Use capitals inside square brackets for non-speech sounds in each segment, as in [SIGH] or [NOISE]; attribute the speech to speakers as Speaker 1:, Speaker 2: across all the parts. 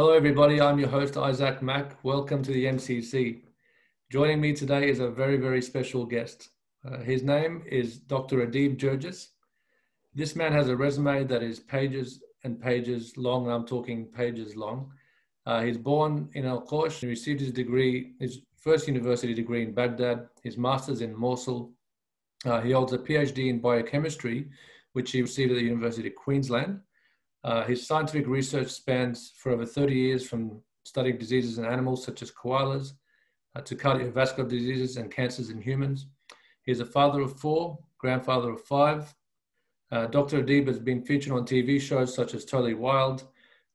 Speaker 1: Hello, everybody. I'm your host, Isaac Mack. Welcome to the MCC. Joining me today is a very, very special guest. Uh, his name is Dr. Adeeb Girjes. This man has a resume that is pages and pages long, and I'm talking pages long. Uh, he's born in Alqosh. He received his degree, his first university degree in Baghdad, his master's in Mosul. Uh, he holds a PhD in biochemistry, which he received at the University of Queensland. Uh, his scientific research spans for over 30 years from studying diseases in animals such as koalas uh, to cardiovascular diseases and cancers in humans. He's a father of four, grandfather of five. Uh, Dr. Adeeb has been featured on TV shows such as Totally Wild,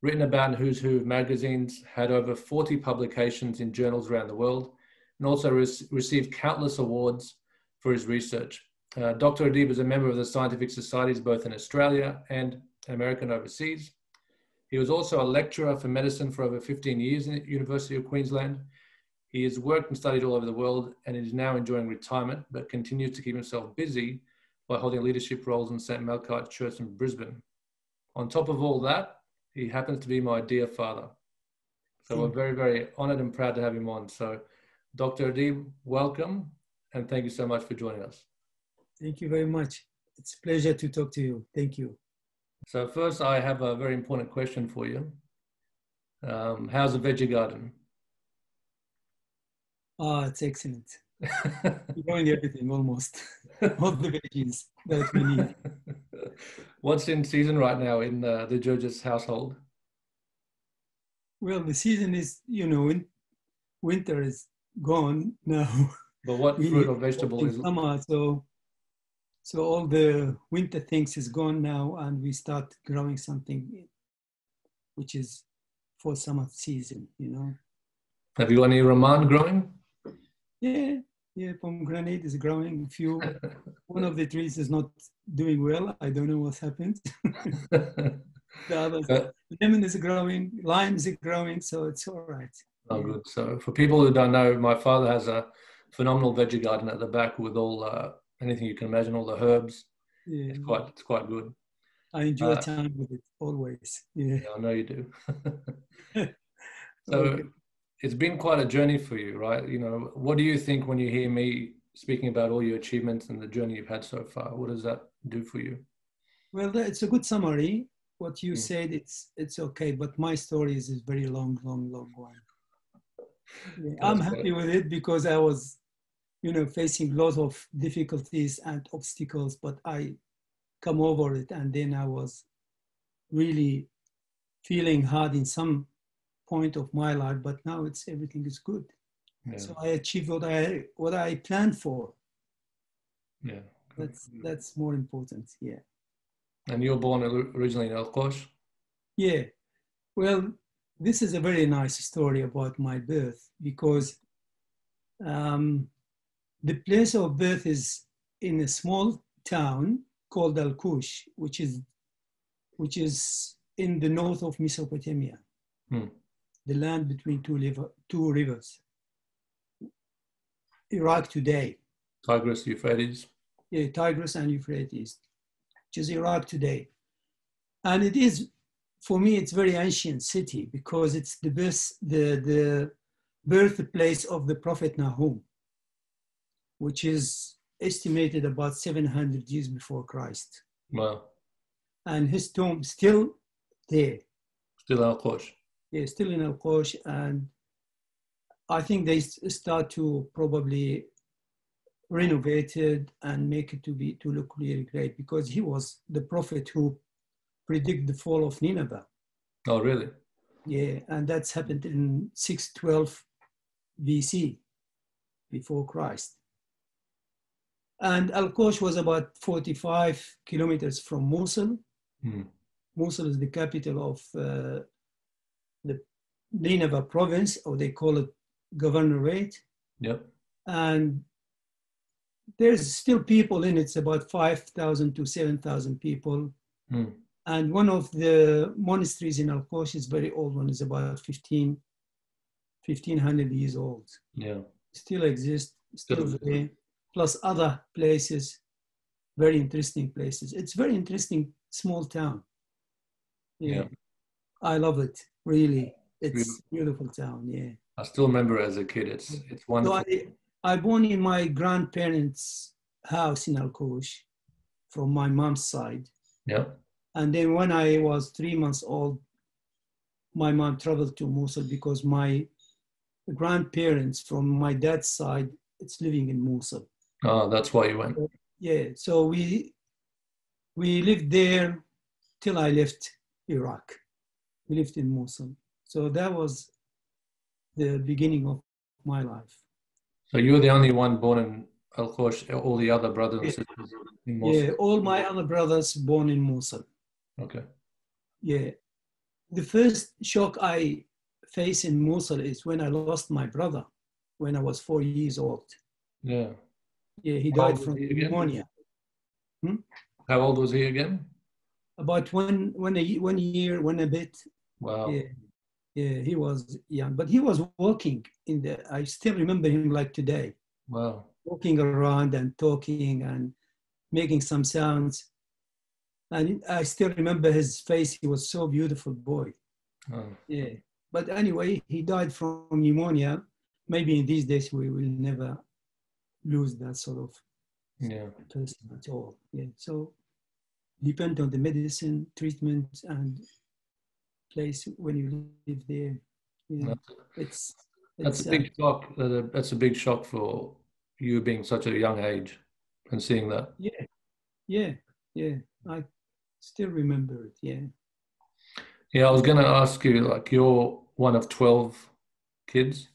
Speaker 1: written about in Who's Who magazines, had over 40 publications in journals around the world, and also re- received countless awards for his research. Uh, Dr. Adeeb is a member of the scientific societies both in Australia and American overseas. He was also a lecturer for medicine for over 15 years the University of Queensland. He has worked and studied all over the world and is now enjoying retirement, but continues to keep himself busy by holding leadership roles in St. Melkite Church in Brisbane. On top of all that, he happens to be my dear father. So we're very, very honored and proud to have him on. So, Dr. Adeeb, welcome, and thank you so much for joining us.
Speaker 2: Thank you very much. It's a pleasure to talk to you. Thank you.
Speaker 1: So first, I have a very important question for you. Um, how's the veggie garden?
Speaker 2: Ah, it's excellent. [LAUGHS] Growing everything almost, [LAUGHS] all the veggies that we need. [LAUGHS]
Speaker 1: What's in season right now in uh, the Girjes household?
Speaker 2: Well, the season is, you know, win- winter is gone now.
Speaker 1: But what fruit or vegetable is?
Speaker 2: summer, so so all the winter things is gone now, and we start growing something, which is for summer season. You know.
Speaker 1: Have you any Raman growing?
Speaker 2: Yeah, yeah, pomegranate is growing. Few, [LAUGHS] one of the trees is not doing well. I don't know what's happened. [LAUGHS] the others,
Speaker 1: Uh,
Speaker 2: lemon is growing, lime is growing, so it's all right.
Speaker 1: Oh, good. So for people who don't know, my father has a phenomenal veggie garden at the back with all uh, anything you can imagine, all the herbs.
Speaker 2: Yeah,
Speaker 1: It's quite, it's quite good.
Speaker 2: I enjoy
Speaker 1: uh,
Speaker 2: time with it always. Yeah.
Speaker 1: Yeah, I know you do. [LAUGHS] so
Speaker 2: Okay.
Speaker 1: it's been quite a journey for you, right? You know, what do you think when you hear me speaking about all your achievements and the journey you've had so far? What does that do for you?
Speaker 2: Well, it's a good summary. What you
Speaker 1: Mm.
Speaker 2: said, it's it's okay, but my story is a very long, long, long one. [LAUGHS] Yeah, I'm happy with it because I was, you know, facing lots of difficulties and obstacles, but I come over it, and then I was really feeling hard in some point of my life, but now it's everything is good.
Speaker 1: Yeah,
Speaker 2: So I achieved what I what I planned for.
Speaker 1: yeah.
Speaker 2: That's that's more important. Yeah.
Speaker 1: And you were born originally in Alqosh?
Speaker 2: Yeah, well, this is a very nice story about my birth because um, the place of birth is in a small town called Alqosh, which is which is in the north of Mesopotamia,
Speaker 1: Hmm.
Speaker 2: the land between two, liver, two rivers. Iraq today,
Speaker 1: Tigris, Euphrates?
Speaker 2: yeah, Tigris and Euphrates, which is Iraq today. And it is, for me, it's very ancient city because it's the best, the, the birthplace of the Prophet Nahum, which is estimated about 700 years before Christ.
Speaker 1: Wow.
Speaker 2: And his tomb still there,
Speaker 1: Still Alqosh.
Speaker 2: yeah, still in Alqosh. And I think they start to probably renovate it and make it to be to look really great because he was the prophet who predict the fall of Nineveh.
Speaker 1: Oh, really?
Speaker 2: Yeah, and that's happened in 612 BC, before Christ. And Alqosh was about 45 kilometers from Mosul.
Speaker 1: Hmm.
Speaker 2: Mosul is the capital of uh, the Nineveh province, or they call it governorate.
Speaker 1: Yep.
Speaker 2: And there's still people in it, it's about 5,000 to 7,000 people.
Speaker 1: Hmm.
Speaker 2: And one of the monasteries in Alqosh is very old one, is about 15, 1500 years old.
Speaker 1: Yeah.
Speaker 2: Still exists, still
Speaker 1: Still-
Speaker 2: there, plus other places, very interesting places. It's very interesting small town.
Speaker 1: Yeah.
Speaker 2: I love it, really. It's beautiful town, yeah.
Speaker 1: I still remember as a kid. It's it's
Speaker 2: So
Speaker 1: wonderful.
Speaker 2: I, I born in my grandparents' house in Alqosh from my mom's side.
Speaker 1: yeah.
Speaker 2: And then when I was three months old, my mom traveled to Mosul because my grandparents from my dad's side, it's living in Mosul.
Speaker 1: Oh, that's why you went.
Speaker 2: Yeah, so we we lived there till I left Iraq. We lived in Mosul. So that was the beginning of my life.
Speaker 1: So you were the only one born in Alqosh. All the other brothers and sisters in Mosul.
Speaker 2: Yeah, all my other brothers born in Mosul.
Speaker 1: Okay.
Speaker 2: Yeah. The first shock I faced in Mosul is when I lost my brother when I was four years old.
Speaker 1: Yeah.
Speaker 2: Yeah, he died from
Speaker 1: he
Speaker 2: pneumonia. Hmm?
Speaker 1: How old was he again?
Speaker 2: About one, one, a, one year, one a bit.
Speaker 1: Wow.
Speaker 2: Yeah. Yeah, he was young, but he was walking in the, I still remember him like today,
Speaker 1: Wow.
Speaker 2: walking around and talking and making some sounds. And I still remember his face. He was so beautiful boy.
Speaker 1: Oh,
Speaker 2: Yeah. But anyway, he died from pneumonia. Maybe in these days we will never lose that sort of
Speaker 1: yeah.
Speaker 2: person at all. Yeah. So depend on the medicine, treatment, and place when you live there. Yeah.
Speaker 1: That's,
Speaker 2: It's
Speaker 1: that's
Speaker 2: it's,
Speaker 1: a
Speaker 2: uh,
Speaker 1: big shock. Uh, That's a big shock for you being such a young age and seeing that.
Speaker 2: yeah, yeah, yeah. I still remember it. Yeah.
Speaker 1: Yeah, I was going to ask you, like, you're one of 12 kids,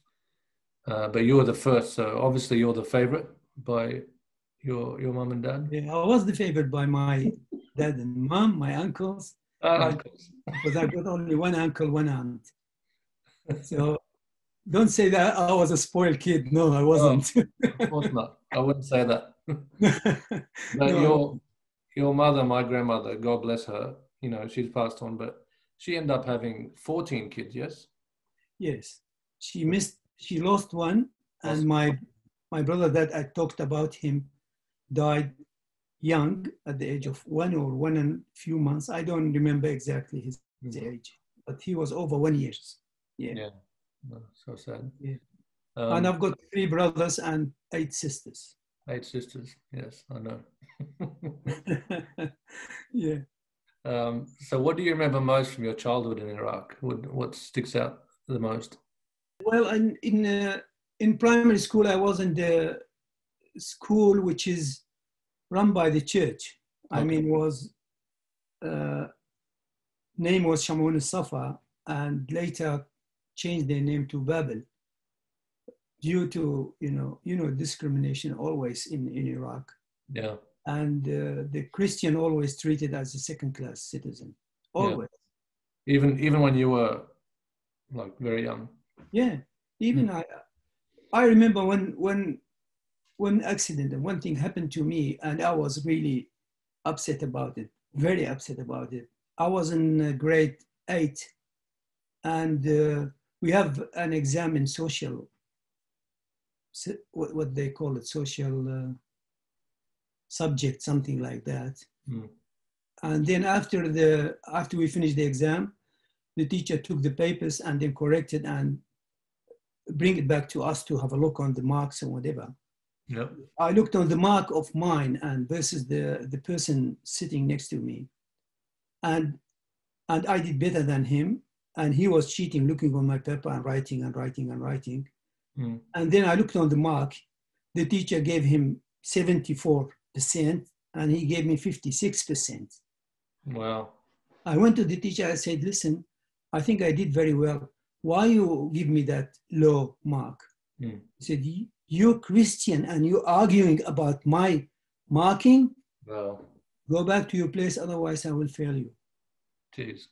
Speaker 1: uh, but you were the first, so obviously you're the favorite by your your mom and dad.
Speaker 2: Yeah. I was the favorite by my dad and mom, my uncles,
Speaker 1: of course.
Speaker 2: because I got only one uncle, one aunt. [LAUGHS] So don't say that I was a spoiled kid. No, I wasn't.
Speaker 1: Of course not. I wouldn't say that. [LAUGHS] But
Speaker 2: No.
Speaker 1: your your mother, my grandmother, God bless her, you know, she's passed on, but she ended up having 14 kids, yes?
Speaker 2: Yes, she missed. She lost one, and my my brother that I talked about him died young at the age of one or one and few months. I don't remember exactly his, his age, but he was over one years. Yeah,
Speaker 1: Yeah. Oh, so sad.
Speaker 2: Yeah.
Speaker 1: Um,
Speaker 2: and I've got three brothers and eight sisters.
Speaker 1: eight sisters. Yes, I know. [LAUGHS]
Speaker 2: yeah.
Speaker 1: um, so, what do you remember most from your childhood in Iraq? What, what sticks out the most?
Speaker 2: Well, in in, uh, in primary school, I was in the school which is run by the church. I
Speaker 1: Okay.
Speaker 2: mean, was uh, name was Shamoun Safa, and later changed their name to Babel due to you know you know discrimination always in in Iraq,
Speaker 1: Yeah.
Speaker 2: and uh, the Christian always treated as a second class citizen. Always.
Speaker 1: Even even when you were like very young.
Speaker 2: Yeah, even I, I remember when when when accident and one thing happened to me, and I was really upset about it, very upset about it. I was in uh, grade eight, and uh, we have an exam in social, what, what they call it, social uh, subject, something like that.
Speaker 1: Hmm.
Speaker 2: And then after the after we finished the exam, the teacher took the papers and then corrected and bring it back to us to have a look on the marks and whatever.
Speaker 1: Yep.
Speaker 2: I looked on the mark of mine and versus the, the person sitting next to me. And, and I did better than him. And he was cheating, looking on my paper and writing and writing and writing.
Speaker 1: Hmm.
Speaker 2: And then I looked on the mark. The teacher gave him 74% and he gave me 56%.
Speaker 1: Wow.
Speaker 2: I went to the teacher. I said, listen, I think I did very well. Why you give me that low mark?
Speaker 1: Hmm.
Speaker 2: He said, "You- you're Christian and you're arguing about my marking.
Speaker 1: Wow.
Speaker 2: Go back to your place, otherwise I will fail you.
Speaker 1: Jeez.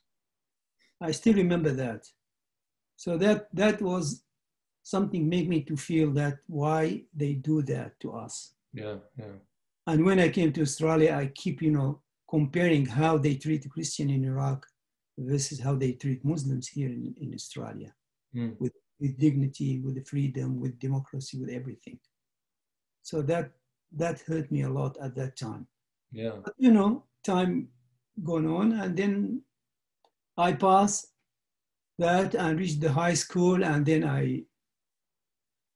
Speaker 2: I still remember that. So that that was something made me to feel that why they do that to us.
Speaker 1: Yeah. Yeah.
Speaker 2: And when I came to Australia, I keep, you know, comparing how they treat Christian in Iraq versus how they treat Muslims here in, in Australia
Speaker 1: Hmm.
Speaker 2: with, with dignity, with the freedom, with democracy, with everything. So that that hurt me a lot at that time.
Speaker 1: Yeah.
Speaker 2: But, you know, time gone on, and then I passed, that and reached the high school, and then I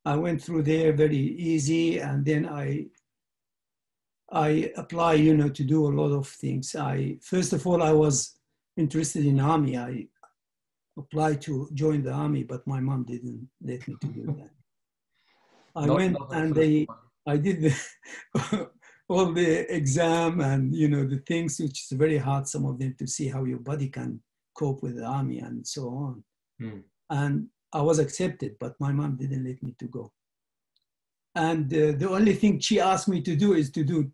Speaker 2: I went through there very easy, and then I I apply, you know, to do a lot of things. I first of all I was interested in army. I applied to join the army, but my mom didn't let me to do that. I
Speaker 1: Not-
Speaker 2: went
Speaker 1: not
Speaker 2: and they. I did the, [LAUGHS] all the exam and you know the things which is very hard some of them to see how your body can cope with the army and so on.
Speaker 1: Hmm.
Speaker 2: And I was accepted, but my mom didn't let me to go. And uh, the only thing she asked me to do is to do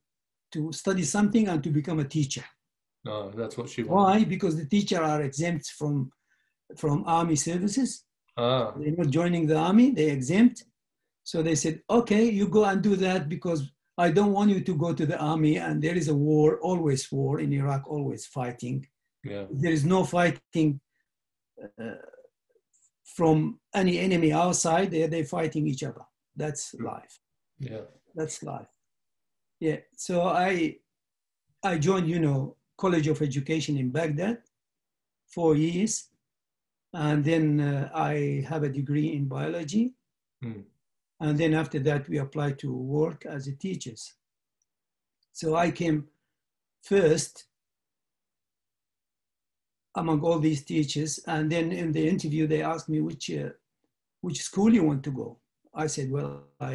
Speaker 2: to study something and to become a teacher.
Speaker 1: No, that's what she wanted.
Speaker 2: Why? Because the teacher are exempt from from army services.
Speaker 1: Ah,
Speaker 2: They're not joining the army, they're exempt. So they said, okay, you go and do that because I don't want you to go to the army and there is a war, always war in Iraq, always fighting.
Speaker 1: yeah.
Speaker 2: There is no fighting uh, from any enemy outside, they're, they're fighting each other. That's life.
Speaker 1: Yeah.
Speaker 2: That's life. Yeah. So I I joined, you know, College of Education in Baghdad, four years, and then uh, I have a degree in biology,
Speaker 1: Hmm.
Speaker 2: and then after that we applied to work as a teachers. So I came first among all these teachers, and then in the interview they asked me which uh, which school you want to go. I said, well, I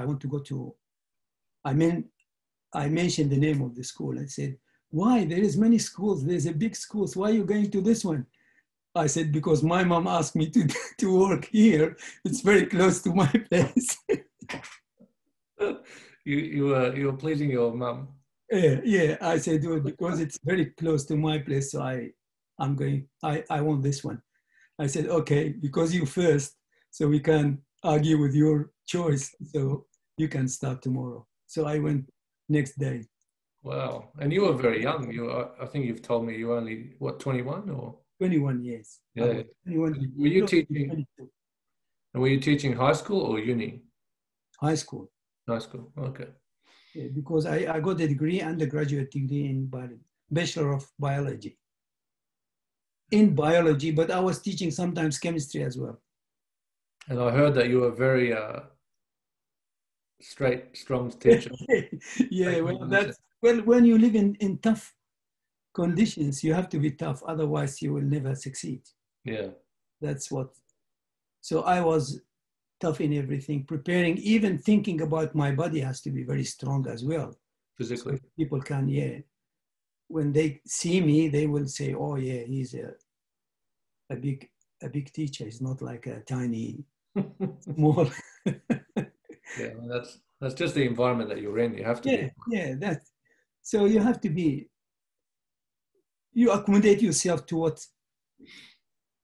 Speaker 2: I want to go to. I mean, I mentioned the name of the school. I said, why? There is many schools. There's a big schools. Why are you going to this one? I said, because my mom asked me to, [LAUGHS] to work here. It's very close to my [LAUGHS] place.
Speaker 1: You you were you were pleasing your mom.
Speaker 2: yeah, yeah. I said, well, because it's very close to my place. So I, I'm going, I, I want this one. I said, okay, because you first, so we can argue with your choice. So you can start tomorrow. So I went next day.
Speaker 1: Wow. And you were very young. You were, I think you've told me you were only what 21 or
Speaker 2: 21 years.
Speaker 1: Yeah.
Speaker 2: 21.
Speaker 1: Were you teaching-
Speaker 2: 22.
Speaker 1: and were you teaching high school or uni?
Speaker 2: High school.
Speaker 1: High school. Okay.
Speaker 2: Yeah, because I, I got a degree, undergraduate degree in biology, Bachelor of Biology. In biology, but I was teaching sometimes chemistry as well.
Speaker 1: And I heard that you were very uh, straight, strong teacher. [LAUGHS]
Speaker 2: yeah, well, that's well, when you live in, in tough conditions, you have to be tough, otherwise, you will never succeed.
Speaker 1: yeah.
Speaker 2: That's what. So I was tough in everything, preparing, even thinking about my body has to be very strong as well.
Speaker 1: Physically.
Speaker 2: people can yeah when they see me they will say oh yeah he's a a big a big teacher he's not like a tiny [LAUGHS] small [LAUGHS]
Speaker 1: Yeah. well, That's that's just the environment that you're in. You have to
Speaker 2: yeah
Speaker 1: be.
Speaker 2: yeah that so you have to be you accommodate yourself to what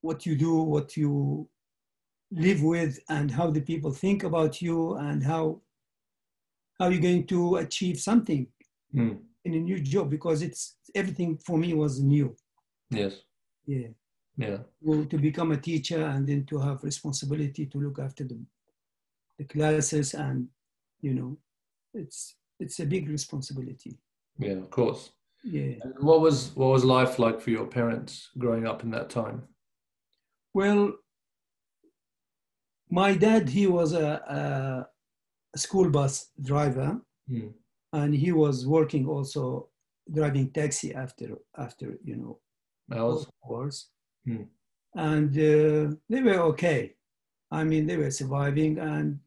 Speaker 2: what you do what you live with and how the people think about you and how how you're going to achieve something
Speaker 1: Hmm.
Speaker 2: in a new job because it's everything for me was new
Speaker 1: Yes.
Speaker 2: yeah
Speaker 1: Yeah.
Speaker 2: to, to become a teacher and then to have responsibility to look after the, the classes and you know it's it's a big responsibility
Speaker 1: Yeah. Of course.
Speaker 2: yeah
Speaker 1: And what was what was life like for your parents growing up in that time?
Speaker 2: well my dad he was a, a, school bus driver
Speaker 1: Hmm.
Speaker 2: and he was working also driving taxi after after you know
Speaker 1: Hours?
Speaker 2: hours
Speaker 1: Hmm.
Speaker 2: and uh, they were okay i mean they were surviving and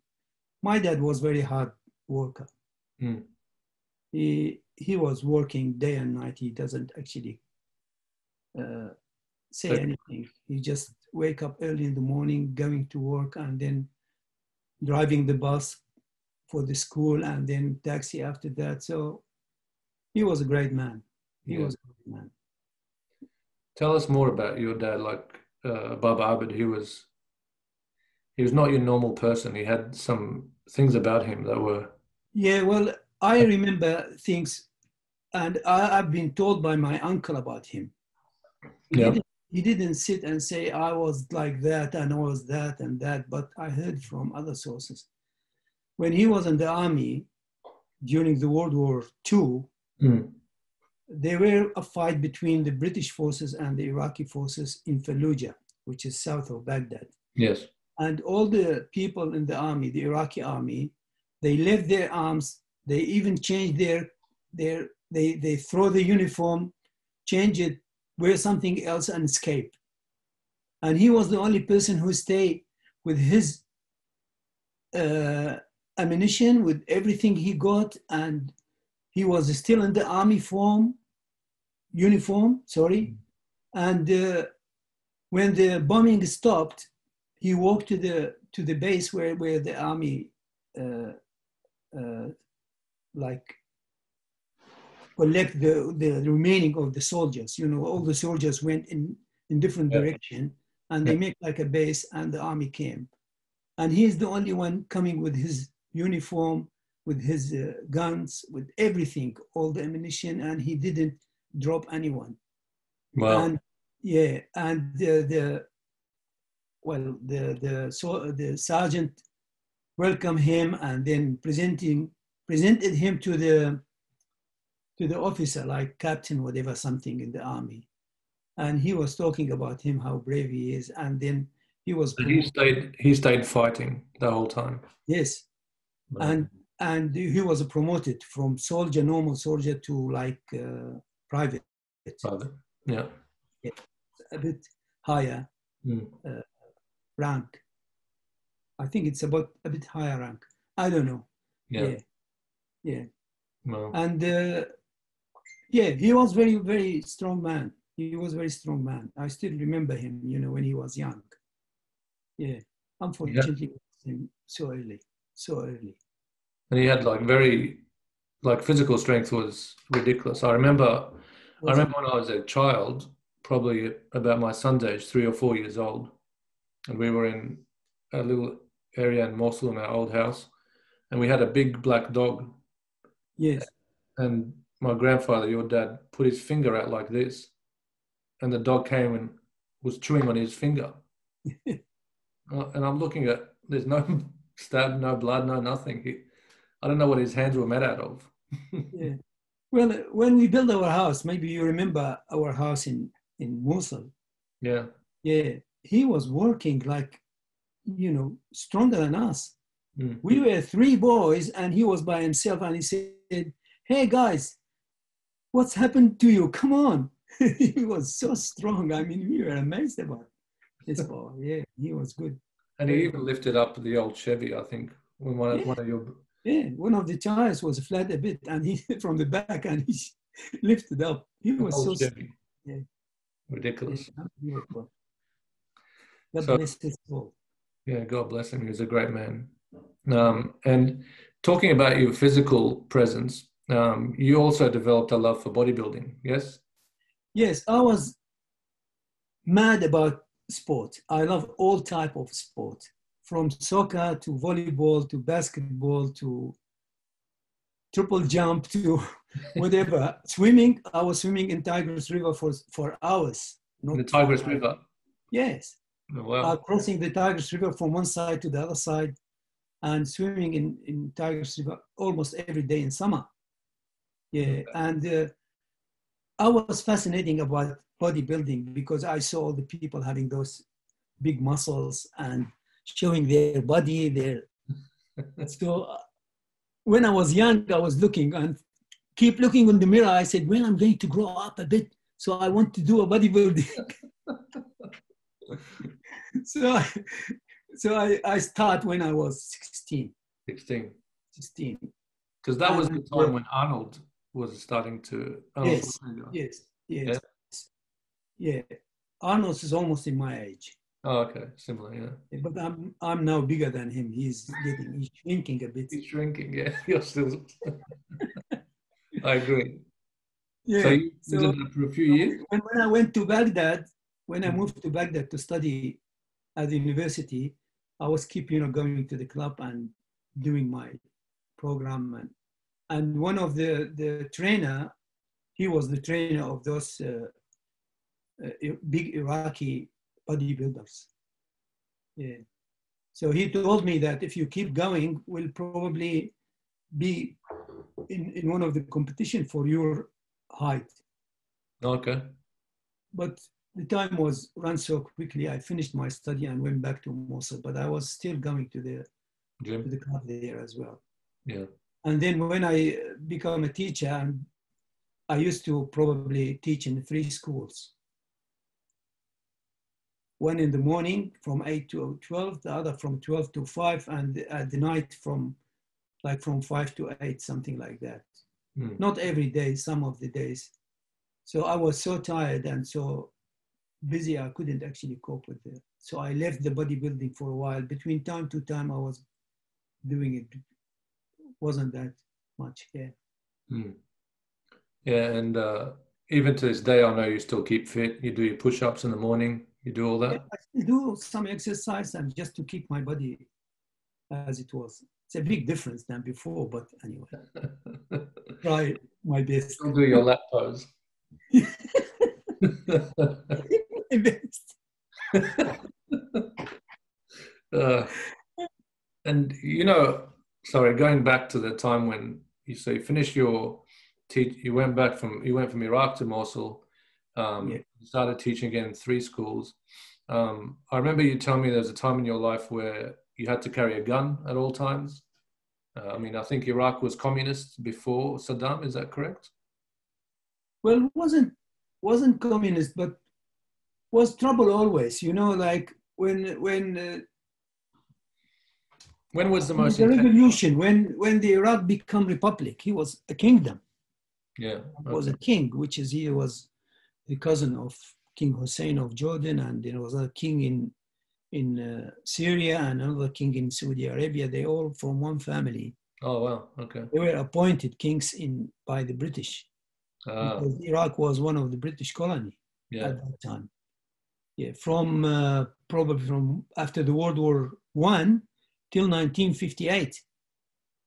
Speaker 2: my dad was very hard worker
Speaker 1: Hmm.
Speaker 2: he he was working day and night he doesn't actually uh, say
Speaker 1: But-
Speaker 2: anything he just wake up early in the morning going to work and then driving the bus for the school and then taxi after that so he was a great man he
Speaker 1: Yeah.
Speaker 2: was a great man
Speaker 1: Tell us more about your dad, like uh, Baba. He was he was not your normal person. He had some things about him that were
Speaker 2: Yeah, well, I remember things, and I, I've been told by my uncle about him. He,
Speaker 1: Yeah.
Speaker 2: didn't, he didn't sit and say, I was like that and I was that and that, but I heard from other sources. When he was in the army during the World War II,
Speaker 1: Hmm.
Speaker 2: there were a fight between the British forces and the Iraqi forces in Fallujah. which is south of Baghdad.
Speaker 1: Yes.
Speaker 2: And all the people in the army, the Iraqi army, they left their arms. They even change their their they they throw the uniform, change it, wear something else, and escape. And he was the only person who stayed with his uh, ammunition, with everything he got, and he was still in the army form, uniform. Sorry, and uh, when the bombing stopped, he walked to the to the base where where the army uh, uh, like collect the, the remaining of the soldiers. You know, all the soldiers went in in different
Speaker 1: Yeah.
Speaker 2: direction, and they make like a base, and the army came, and he's the only one coming with his uniform, with his uh, guns, with everything, all the ammunition, and he didn't drop anyone.
Speaker 1: Wow.
Speaker 2: And yeah, and the, the well, the the so the sergeant welcomed him and then presenting presented him to the to the officer like captain whatever something in the army, and he was talking about him how brave he is, and then he was
Speaker 1: he stayed. He stayed fighting the whole time.
Speaker 2: yes, and and he was promoted from soldier normal soldier to like uh, private
Speaker 1: Private. Yeah.
Speaker 2: a bit higher
Speaker 1: Mm.
Speaker 2: rank. I think it's about a bit higher rank. I don't know.
Speaker 1: Yeah.
Speaker 2: Yeah. Yeah.
Speaker 1: Wow.
Speaker 2: And uh, yeah, he was very, very strong man. He was very strong man. I still remember him, you know, when he was young. Yeah. Unfortunately, him so early, so early.
Speaker 1: and he had like very, like physical strength was ridiculous. I remember. I
Speaker 2: Was-
Speaker 1: remember when I was a child, probably about my son's age, three or four years old, and we were in a little area in Mosul in our old house, and we had a big black dog,
Speaker 2: Yes.
Speaker 1: and my grandfather, your dad, put his finger out like this, and the dog came and was chewing on his finger. [LAUGHS] Uh, and I'm looking at, there's no [LAUGHS] stab, no blood, no nothing. He, I don't know what his hands were made out of. [LAUGHS]
Speaker 2: Yeah. Well, uh, when we built our house, maybe you remember our house in, in Mosul.
Speaker 1: Yeah,
Speaker 2: Yeah. He was working like, you know, stronger than us.
Speaker 1: Mm.
Speaker 2: we were three boys and he was by himself and he said hey guys what's happened to you come on [LAUGHS] he was so strong i mean we were amazed about this [LAUGHS] boy yeah he was good
Speaker 1: and he even lifted up the old Chevy, I think, when one,
Speaker 2: Yeah.
Speaker 1: one of your
Speaker 2: yeah one of the tires was flat a bit and he [LAUGHS] from the back and he lifted up he was so
Speaker 1: old. Chevy.
Speaker 2: Yeah.
Speaker 1: Ridiculous.
Speaker 2: Yeah. God
Speaker 1: So-
Speaker 2: bless his soul.
Speaker 1: Yeah, God bless him. He was a great man. Um, and talking about your physical presence, um, you also developed a love for bodybuilding. Yes.
Speaker 2: Yes, I was mad about sport. I love all type of sport, from soccer to volleyball to basketball to triple jump to [LAUGHS] whatever. swimming, I was swimming in Tigris River for for hours.
Speaker 1: In the Tigris River.
Speaker 2: Yes,
Speaker 1: Oh, wow.
Speaker 2: uh, crossing the Tigris River from one side to the other side, and swimming in in Tigris River almost every day in summer. Yeah, and uh, I was fascinating about bodybuilding because I saw all the people having those big muscles and showing their body. Their [LAUGHS] so uh, when I was young, I was looking and keep looking in the mirror. I said, "When I'm going to grow up a bit, so I want to do a bodybuilding." [LAUGHS] [LAUGHS] so, so I, I start when I was 16.
Speaker 1: 16.
Speaker 2: 16.
Speaker 1: Because that was the time when Arnold was starting to. Arnold
Speaker 2: Yes. Yes, yes, yeah. Arnold is almost in my age.
Speaker 1: Oh, okay. Similar, yeah.
Speaker 2: But I'm I'm now bigger than him. He's getting he's shrinking a bit.
Speaker 1: He's shrinking, yeah. [LAUGHS] You're still. [LAUGHS] I agree.
Speaker 2: Yeah.
Speaker 1: So you,
Speaker 2: so-
Speaker 1: did that for a few years?
Speaker 2: when, when I went to Baghdad, when I moved to Baghdad to study at the university, I was keep you know going to the club and doing my program and and one of the the trainer, he was the trainer of those uh, uh, big Iraqi bodybuilders. Yeah. So he told me that if you keep going, we'll probably be in, in one of the competition for your height
Speaker 1: Okay.
Speaker 2: but the time was run so quickly. I finished my study and went back to Mosul, but I was still going to the
Speaker 1: Gym.
Speaker 2: to the club there as well.
Speaker 1: Yeah.
Speaker 2: And then when I became a teacher, I used to probably teach in three schools. One in the morning from 8 to 12, the other from 12 to 5, and at the night from like from 5 to 8, something like that.
Speaker 1: Mm.
Speaker 2: Not every day, some of the days. So I was so tired and so busy, I couldn't actually cope with it. So I left the bodybuilding for a while. Between time to time, I was doing it. Wasn't that much, yeah.
Speaker 1: Mm. Yeah, and uh, even to this day, I know you still keep fit. You do your push-ups in the morning. You do all that.
Speaker 2: I still do some exercise and just to keep my body as it was. It's a big difference than before, but anyway, [LAUGHS] try my best.
Speaker 1: Still do your lat pose. [LAUGHS] [LAUGHS] [LAUGHS] uh, and you know, sorry, going back to the time when you so you finished your teach, you went back from you went from Iraq to Mosul. Um,
Speaker 2: Yeah.
Speaker 1: Started teaching again in three schools. Um, I remember you telling me there was a time in your life where you had to carry a gun at all times. Uh, I mean, I think Iraq was communist before Saddam. Is that correct?
Speaker 2: Well, it wasn't wasn't communist, but was trouble always. You know, like when when uh,
Speaker 1: When was the most
Speaker 2: the revolution, when when the Iraq become republic, he was a kingdom.
Speaker 1: Yeah.
Speaker 2: was a king, which is he was the cousin of King Hussein of Jordan, and there was a king in in uh, Syria and another king in Saudi Arabia. They all from one family.
Speaker 1: Oh wow. Okay.
Speaker 2: They were appointed kings in by the British
Speaker 1: Ah,
Speaker 2: because Iraq was one of the British colony
Speaker 1: yeah.
Speaker 2: at that time. Yeah, from uh, probably from after the World War One till 1958,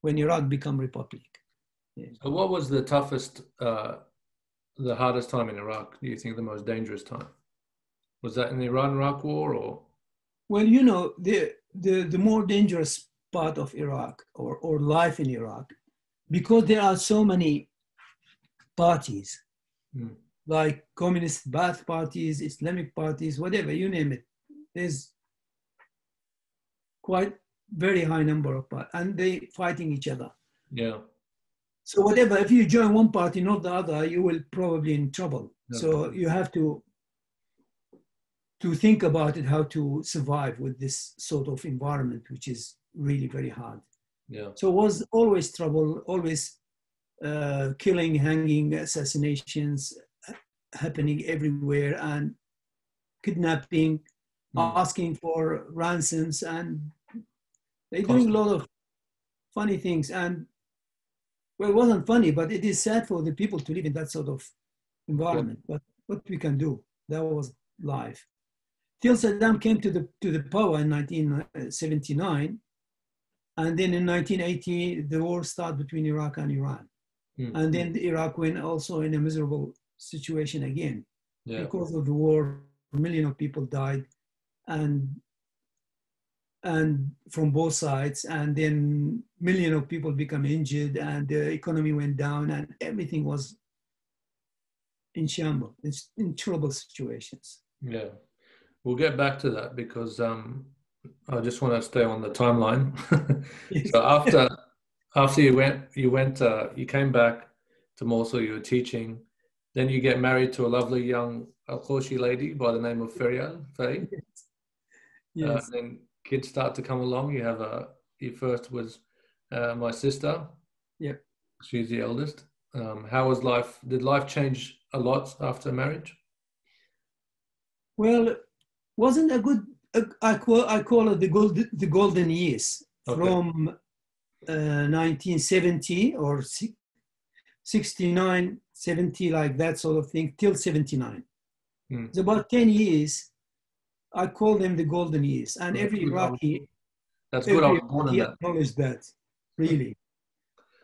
Speaker 2: when Iraq became republic.
Speaker 1: So what was the toughest, uh, the hardest time in Iraq? Do you think the most dangerous time? Was that in the Iran-Iraq War, or
Speaker 2: Well, you know, the, the, the more dangerous part of Iraq or, or life in Iraq, because there are so many parties,
Speaker 1: Hmm.
Speaker 2: Like communist Baath parties, Islamic parties, whatever, you name it. There's quite very high number of parties, and they fighting each other.
Speaker 1: yeah,
Speaker 2: So whatever, if you join one party, not the other, you will probably in trouble. So you have to to think about it, how to survive with this sort of environment, which is really very hard.
Speaker 1: yeah,
Speaker 2: So it was always trouble, always uh, killing, hanging, assassinations happening everywhere, and kidnapping,
Speaker 1: Mm.
Speaker 2: asking for ransoms, and they're doing a lot of funny things. And well, it wasn't funny, but it is sad for the people to live in that sort of environment. But what we can do, that was life. Till Saddam came to the to the power in 1979, and then in 1980 the war started between Iraq and Iran,
Speaker 1: Mm.
Speaker 2: and then Iraq went also in a miserable situation again
Speaker 1: yeah,
Speaker 2: because of the war. A million of people died, and and from both sides, and then million of people become injured, and the economy went down, and everything was in shambles. It's in trouble situations.
Speaker 1: yeah. We'll get back to that because um, I just want to stay on the timeline. [LAUGHS] so after after you went, you went, uh, you came back to Mosul. You were teaching. Then you get married to a lovely young Al Khoshi lady by the name of Ferial Faye. [LAUGHS] Uh,
Speaker 2: yes.
Speaker 1: then kids start to come along. You have a, your first was uh, my sister.
Speaker 2: Yep.
Speaker 1: She's the eldest. Um, how was life? Did life change a lot after marriage?
Speaker 2: Well, wasn't a good. Uh, I call I call it the gold the golden years
Speaker 1: Okay.
Speaker 2: from uh, 1970 or 69, 70, like that sort of thing, till 79.
Speaker 1: Hmm.
Speaker 2: It's about 10 years. I call them the golden years, and
Speaker 1: That's
Speaker 2: every. Iraqi,
Speaker 1: That's
Speaker 2: every Iraqi
Speaker 1: that.
Speaker 2: acknowledged that, really.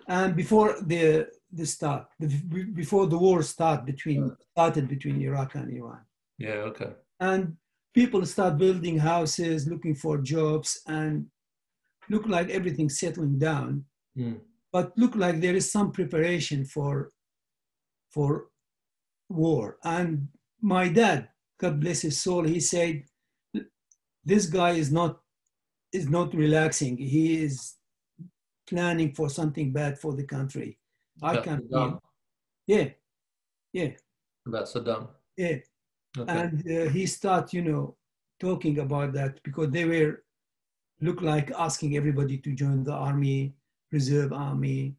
Speaker 2: And before the the start, the, before the war start between started between Iraq and Iran
Speaker 1: Yeah. Okay.
Speaker 2: and people start building houses looking for jobs and look like everything's settling down
Speaker 1: Hmm.
Speaker 2: But look like there is some preparation for for war and my dad God bless his soul, he said, "This guy is not is not relaxing. He is planning for something bad for the country. I
Speaker 1: About
Speaker 2: can't.
Speaker 1: Saddam.
Speaker 2: Yeah, yeah,
Speaker 1: About Saddam.
Speaker 2: yeah."
Speaker 1: Okay.
Speaker 2: and uh, he start you know talking about that because they were look like asking everybody to join the army reserve army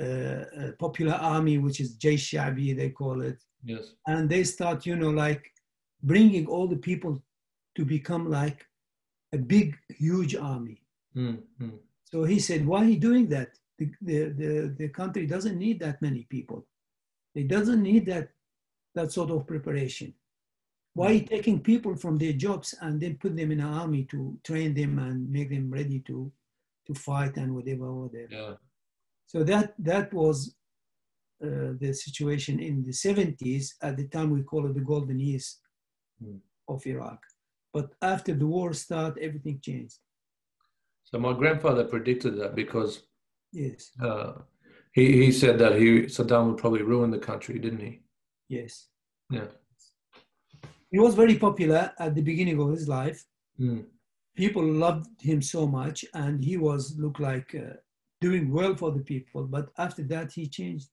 Speaker 2: uh, uh, popular army which is Jay Shabi they call it.
Speaker 1: Yes.
Speaker 2: and they start you know like bringing all the people to become like a big huge army.
Speaker 1: Mm, mm.
Speaker 2: so he said why are you doing that? The, the, the, the country doesn't need that many people. It doesn't need that that sort of preparation. Why are you taking people from their jobs and then put them in an army to train them and make them ready to to fight and whatever whatever
Speaker 1: Yeah.
Speaker 2: so that that was uh, the situation in the 70s at the time we call it the golden years
Speaker 1: Hmm.
Speaker 2: of iraq but after the war started everything changed
Speaker 1: So my grandfather predicted that because
Speaker 2: yes
Speaker 1: uh, he he said that he Saddam would probably ruin the country, didn't he?
Speaker 2: yes
Speaker 1: Yeah.
Speaker 2: he was very popular at the beginning of his life
Speaker 1: Mm,
Speaker 2: people loved him so much and he was looked like uh, doing well for the people but after that he changed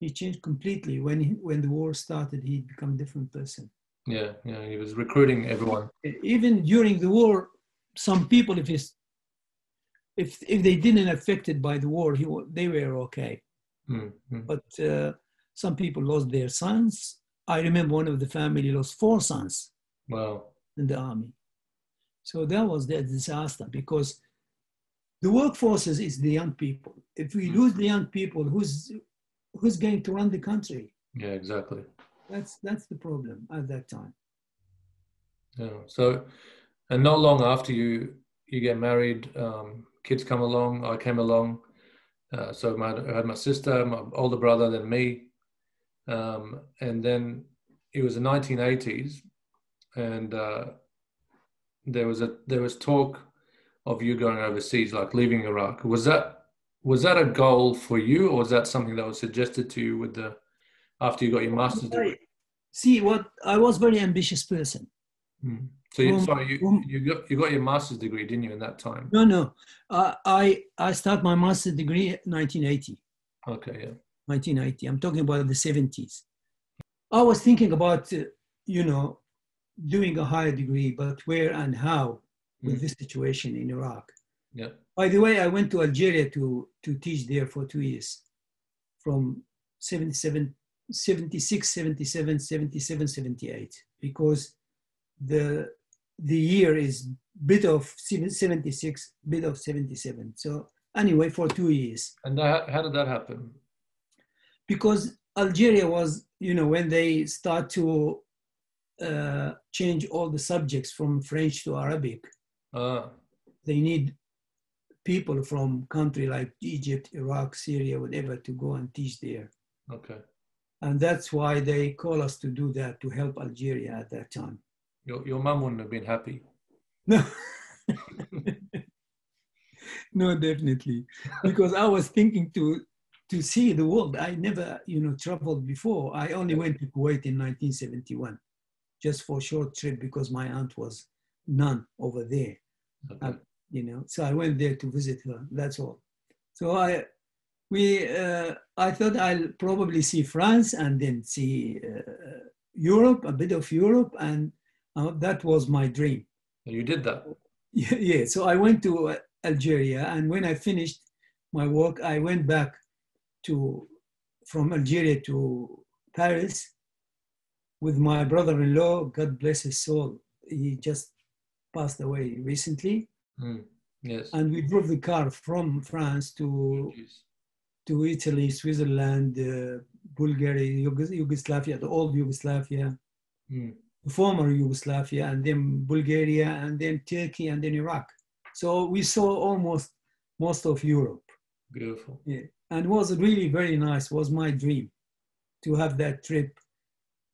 Speaker 2: he changed completely when he, when the war started he'd become a different person
Speaker 1: yeah. Yeah. He was recruiting everyone.
Speaker 2: even during the war some people if it's if if they didn't affected by the war he they were okay
Speaker 1: Mm, mm.
Speaker 2: but uh, some people lost their sons i remember one of the family lost four sons
Speaker 1: Wow.
Speaker 2: in the army. So that was the disaster because the workforces is the young people. If we
Speaker 1: Mm.
Speaker 2: lose the young people, who's who's going to run the country?
Speaker 1: Yeah. Exactly.
Speaker 2: That's that's the problem at that time.
Speaker 1: Yeah. So, and not long after you you get married, um, kids come along. I came along. Uh, so my, I had my sister, my older brother, then me, um, and then it was the 1980s, and uh, there was a there was talk of you going overseas, like leaving Iraq. Was that was that a goal for you, or was that something that was suggested to you with the after you got your master's degree?
Speaker 2: See what I was very ambitious person.
Speaker 1: Hmm. So you,
Speaker 2: Um,
Speaker 1: sorry, you,
Speaker 2: um,
Speaker 1: you got you got your master's degree, didn't you, in that time?
Speaker 2: No, no. Uh, I I start my master's degree in 1980.
Speaker 1: Okay, yeah.
Speaker 2: 1980. I'm talking about the 70s. I was thinking about, uh, you know, doing a higher degree, but where and how with
Speaker 1: Mm.
Speaker 2: this situation in Iraq.
Speaker 1: Yeah.
Speaker 2: By the way, I went to Algeria to, to teach there for two years from 77, 76, 77, 77, 78, because the, the year is bit of 76, bit of 77. So anyway, for two years
Speaker 1: And that, how did that happen?
Speaker 2: because Algeria was, you know, when they start to uh, change all the subjects from French to Arabic,
Speaker 1: Ah,
Speaker 2: they need people from country like Egypt, Iraq, Syria, whatever, to go and teach there.
Speaker 1: okay.
Speaker 2: And that's why they call us to do that to help Algeria at that time.
Speaker 1: Your your mum wouldn't have been happy.
Speaker 2: No, [LAUGHS] no, definitely, because I was thinking to to see the world. I never, you know, traveled before. I only went to Kuwait in 1971, just for a short trip because my aunt was nun over there.
Speaker 1: Okay.
Speaker 2: you know so i went there to visit her that's all so i we uh, i thought i'll probably see france and then see uh, europe a bit of europe and uh, that was my dream
Speaker 1: You did that. [LAUGHS]
Speaker 2: yeah, yeah so i went to uh, algeria and when i finished my work i went back to from algeria to paris with my brother-in-law god bless his soul he just passed away recently
Speaker 1: Mm. Yes.
Speaker 2: and we drove the car from France to
Speaker 1: Jeez.
Speaker 2: to Italy, Switzerland, uh, Bulgaria, Yugos- Yugoslavia, the old Yugoslavia,
Speaker 1: Mm.
Speaker 2: the former Yugoslavia, and then Bulgaria, and then Turkey, and then Iraq. So we saw almost most of Europe,
Speaker 1: Beautiful. Yeah.
Speaker 2: and it was really very nice. It was my dream to have that trip,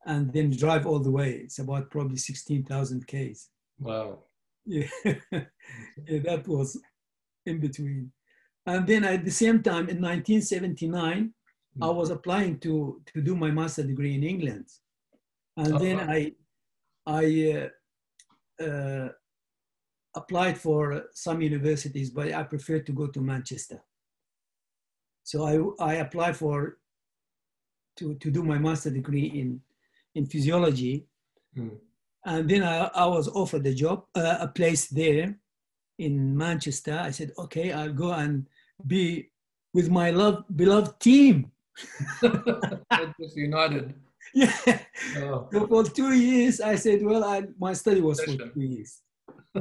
Speaker 2: and then drive all the way. It's about probably sixteen thousand k's.
Speaker 1: Wow.
Speaker 2: Yeah. [LAUGHS] yeah, that was in between. And then at the same time, in 1979, I was applying to, to do my master degree in England. And then
Speaker 1: Uh-huh.
Speaker 2: I, I uh, uh, applied for some universities, but I preferred to go to Manchester. So I, I applied for to, to do my master degree in, in physiology.
Speaker 1: Hmm.
Speaker 2: And then I, I was offered a job, uh, a place there in Manchester. I said, okay, I'll go and be with my love, beloved team. [LAUGHS]
Speaker 1: Manchester United. [LAUGHS]
Speaker 2: Yeah.
Speaker 1: Oh,
Speaker 2: So for two years, I said, well, I, my study was for two years.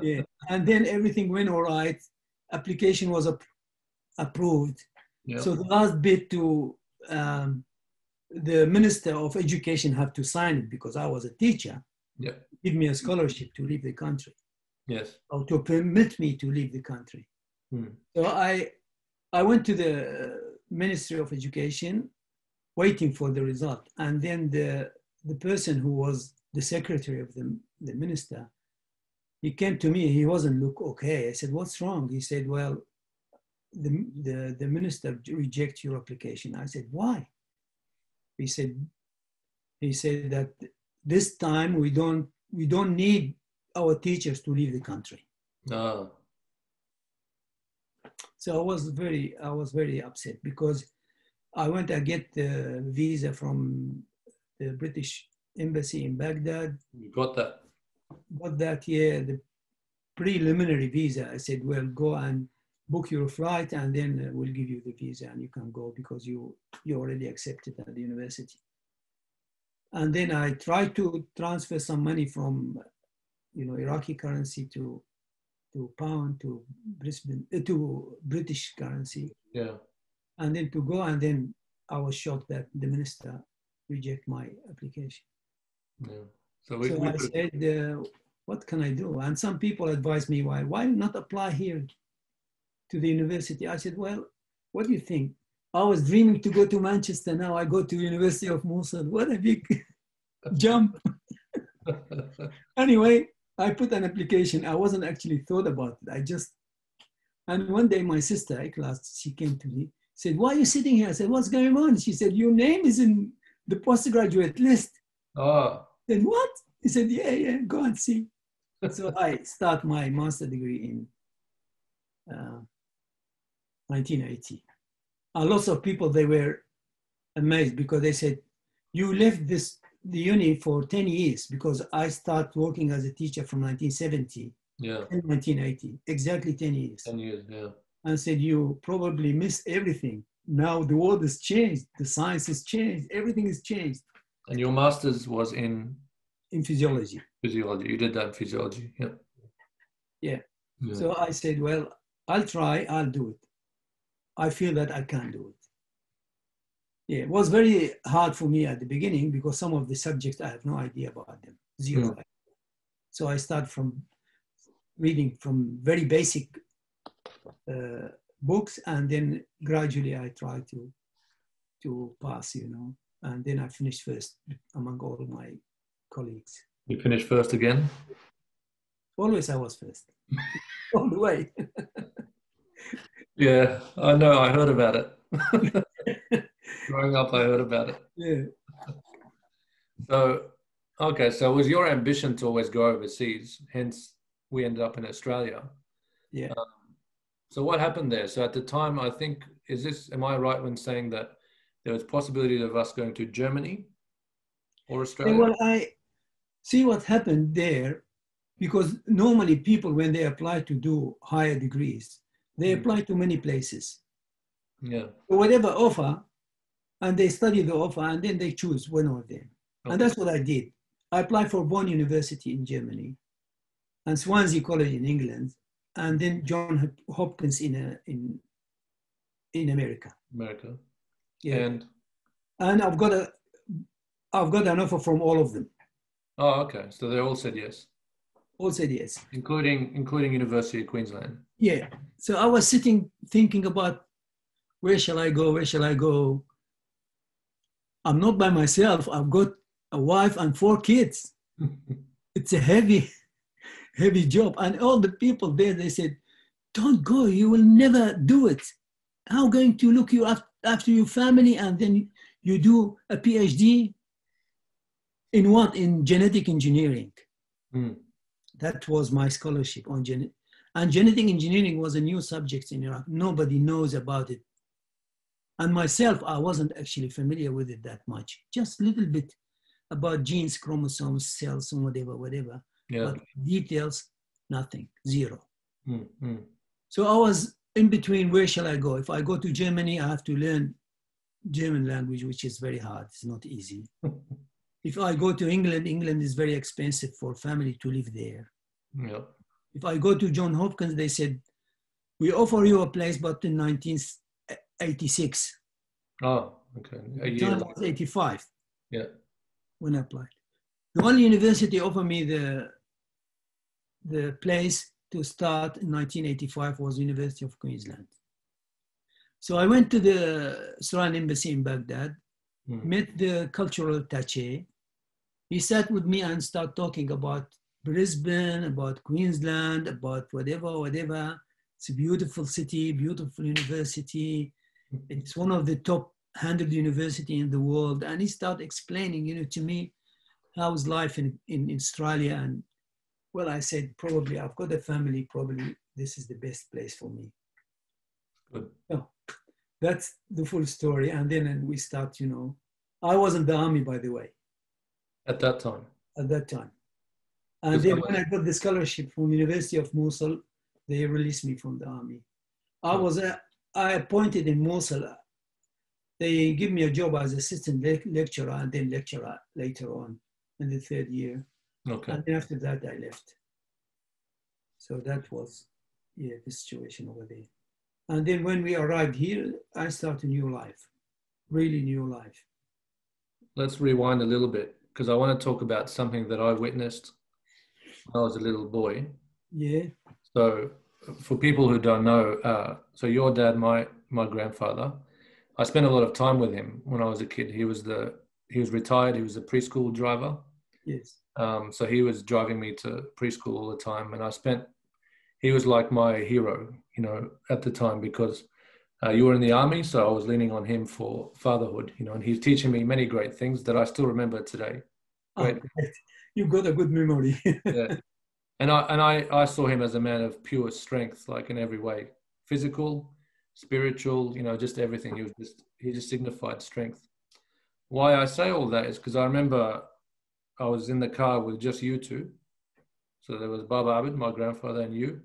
Speaker 2: Yeah. and then everything went all right. Application was ap- approved.
Speaker 1: yeah.
Speaker 2: So the last bit to um, the Minister of Education have to sign it because I was a teacher,
Speaker 1: yeah.
Speaker 2: give me a scholarship to leave the country
Speaker 1: Yes.
Speaker 2: or to permit me to leave the country.
Speaker 1: Hmm.
Speaker 2: So I, I went to the Ministry of Education, waiting for the result, and then the the person who was the secretary of the, the minister, he came to me. He wasn't look okay. I said, "What's wrong?" He said, "Well, the the the minister reject your application." I said, "Why?" He said, he said that this time we don't we don't need our teachers to leave the country.
Speaker 1: Ah,
Speaker 2: So I was very, I was very upset because I went to get the visa from the British embassy in Baghdad.
Speaker 1: you got that.
Speaker 2: Got that year the preliminary visa. I said, well, go and book your flight, and then uh, we'll give you the visa, and you can go because you you already accepted at the university. And then I tried to transfer some money from, you know, Iraqi currency to to pound to Brisbane uh, to British currency
Speaker 1: Yeah.
Speaker 2: and then to go and then I was shocked that the minister reject my application.
Speaker 1: Yeah. So we,
Speaker 2: so
Speaker 1: we
Speaker 2: I
Speaker 1: could-
Speaker 2: said, uh, what can I do? And some people advised me, why, why not apply here to the university? I said, well, what do you think? I was dreaming to go to Manchester. Now I go to University of Mosul. What a big [LAUGHS] jump. [LAUGHS] anyway, I put an application. I wasn't actually thought about it. I just, and one day my sister, Ikhlas, she came to me, said, why are you sitting here? I said, what's going on? She said, your name is in the postgraduate list.
Speaker 1: ah,
Speaker 2: I said, what? He said, yeah, yeah, go and see. [LAUGHS] so I start my master degree in uh, 1980. And lots of people, they were amazed because they said, you left this the uni for 10 years because I started working as a teacher from 1970
Speaker 1: yeah.
Speaker 2: and 1980, exactly 10 years.
Speaker 1: 10 years, yeah.
Speaker 2: And said, you probably missed everything. Now the world has changed, the science has changed, everything has changed
Speaker 1: And your master's was in
Speaker 2: in physiology.
Speaker 1: physiology. You did that in physiology. Yeah.
Speaker 2: Yeah.
Speaker 1: Yeah.
Speaker 2: So I said, well, I'll try, I'll do it. I feel that I can do it. Yeah, it was very hard for me at the beginning because some of the subjects I have no idea about them, zero.
Speaker 1: Mm.
Speaker 2: So I start from reading from very basic uh, books and then gradually I try to to pass, you know, and then I finished first among all my colleagues.
Speaker 1: you finished first again?
Speaker 2: Always I was first, [LAUGHS] all the way. [LAUGHS]
Speaker 1: Yeah, I know. I heard about it. [LAUGHS] Growing up, I heard about it.
Speaker 2: Yeah.
Speaker 1: So, okay, so it was your ambition to always go overseas, hence we ended up in Australia.
Speaker 2: Yeah.
Speaker 1: Um, so what happened there? So at the time, I think, is this, am I right when saying that there was possibility of us going to Germany or Australia?
Speaker 2: well, I see what happened there because normally people, when they apply to do higher degrees, they
Speaker 1: Mm.
Speaker 2: apply to many places.
Speaker 1: yeah.
Speaker 2: Whatever offer, and they study the offer and then they choose one of them.
Speaker 1: Okay.
Speaker 2: And that's what I did. I applied for Bonn University in Germany and Swansea College in England, and then John Hopkins in, uh, in, in America.
Speaker 1: America.
Speaker 2: Yeah.
Speaker 1: And,
Speaker 2: And I've got a, I've got an offer from all of them.
Speaker 1: oh, okay. So they all said yes,
Speaker 2: All said yes.
Speaker 1: including, including University of Queensland.
Speaker 2: Yeah. So I was sitting thinking about where shall I go? Where shall I go? I'm not by myself. I've got a wife and four kids. [LAUGHS] It's a heavy, heavy job. And all the people there, they said, don't go. You will never do it. How going to look you after, after your family and then you do a PhD? In what? In genetic engineering.
Speaker 1: Mm.
Speaker 2: That was my scholarship on genetic. And genetic engineering was a new subject in Iraq. Nobody knows about it. And myself, I wasn't actually familiar with it that much. Just a little bit about genes, chromosomes, cells, and whatever, whatever.
Speaker 1: Yeah.
Speaker 2: But details, nothing, zero.
Speaker 1: Mm, mm.
Speaker 2: So I was in between where shall I go? If I go to Germany, I have to learn German language, which is very hard. It's not easy. [LAUGHS] if I go to England, England is very expensive for family to live there.
Speaker 1: Yeah.
Speaker 2: If I go to John Hopkins, they said, we offer you a place, but in 1986.
Speaker 1: Oh, okay. A year.
Speaker 2: Time was 85
Speaker 1: Yeah.
Speaker 2: when I applied. The only university offered me the, the place to start in 1985 was University of Queensland. So I went to the Saudi embassy in Baghdad,
Speaker 1: Mm.
Speaker 2: met the cultural attaché. He sat with me and started talking about Brisbane, about Queensland, about whatever, whatever. It's a beautiful city, beautiful university. It's one of the top 100 university in the world. And he started explaining, you know, to me, how's life in, in Australia. And well, I said, probably I've got a family, probably this is the best place for me.
Speaker 1: Good.
Speaker 2: So that's the full story. And then and we start, you know, I was in the army, by the way,
Speaker 1: At that time.
Speaker 2: at that time. And then when I got the scholarship from University of Mosul, they released me from the army. I
Speaker 1: Hmm.
Speaker 2: was uh, I appointed in Mosul. They give me a job as assistant lec- lecturer and then lecturer later on in the third year.
Speaker 1: Okay.
Speaker 2: And then after that, I left. So that was, yeah, the situation over there. And then when we arrived here, I started a new life, really new life.
Speaker 1: Let's rewind a little bit because I want to talk about something that I witnessed when I was a little boy.
Speaker 2: Yeah,
Speaker 1: So, for people who don't know, uh, so your dad, my my grandfather, I spent a lot of time with him when I was a kid. He was the he was retired. He was a preschool driver.
Speaker 2: yes,
Speaker 1: Um, so he was driving me to preschool all the time, and I spent. He was like my hero, you know, at the time because uh, you were in the army, so I was leaning on him for fatherhood, you know, and he's teaching me many great things that I still remember today. Great.
Speaker 2: Oh, great. you got a good memory. [LAUGHS]
Speaker 1: Yeah. And I and I, I saw him as a man of pure strength, like in every way, physical, spiritual, you know, just everything. He was just he just signified strength. Why I say all that is because I remember I was in the car with just you two. So there was Baba Abid, my grandfather, and you.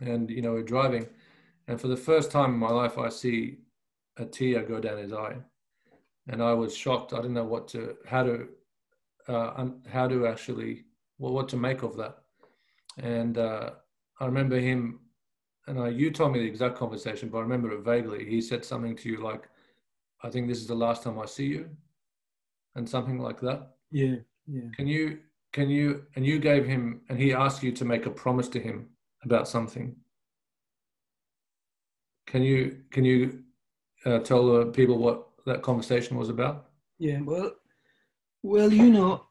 Speaker 1: And you know, we're driving. And for the first time in my life I see a tear go down his eye. And I was shocked. I didn't know what to how to uh, un- how to actually well, what to make of that. And uh, I remember him, and I, you told me the exact conversation, but I remember it vaguely. He said something to you like, "I think this is the last time I see you," and something like that.
Speaker 2: yeah, yeah.
Speaker 1: Can you, can you, and you gave him, and he asked you to make a promise to him about something. Can you, can you uh, tell the people what that conversation was about?
Speaker 2: Yeah, well, well, you know,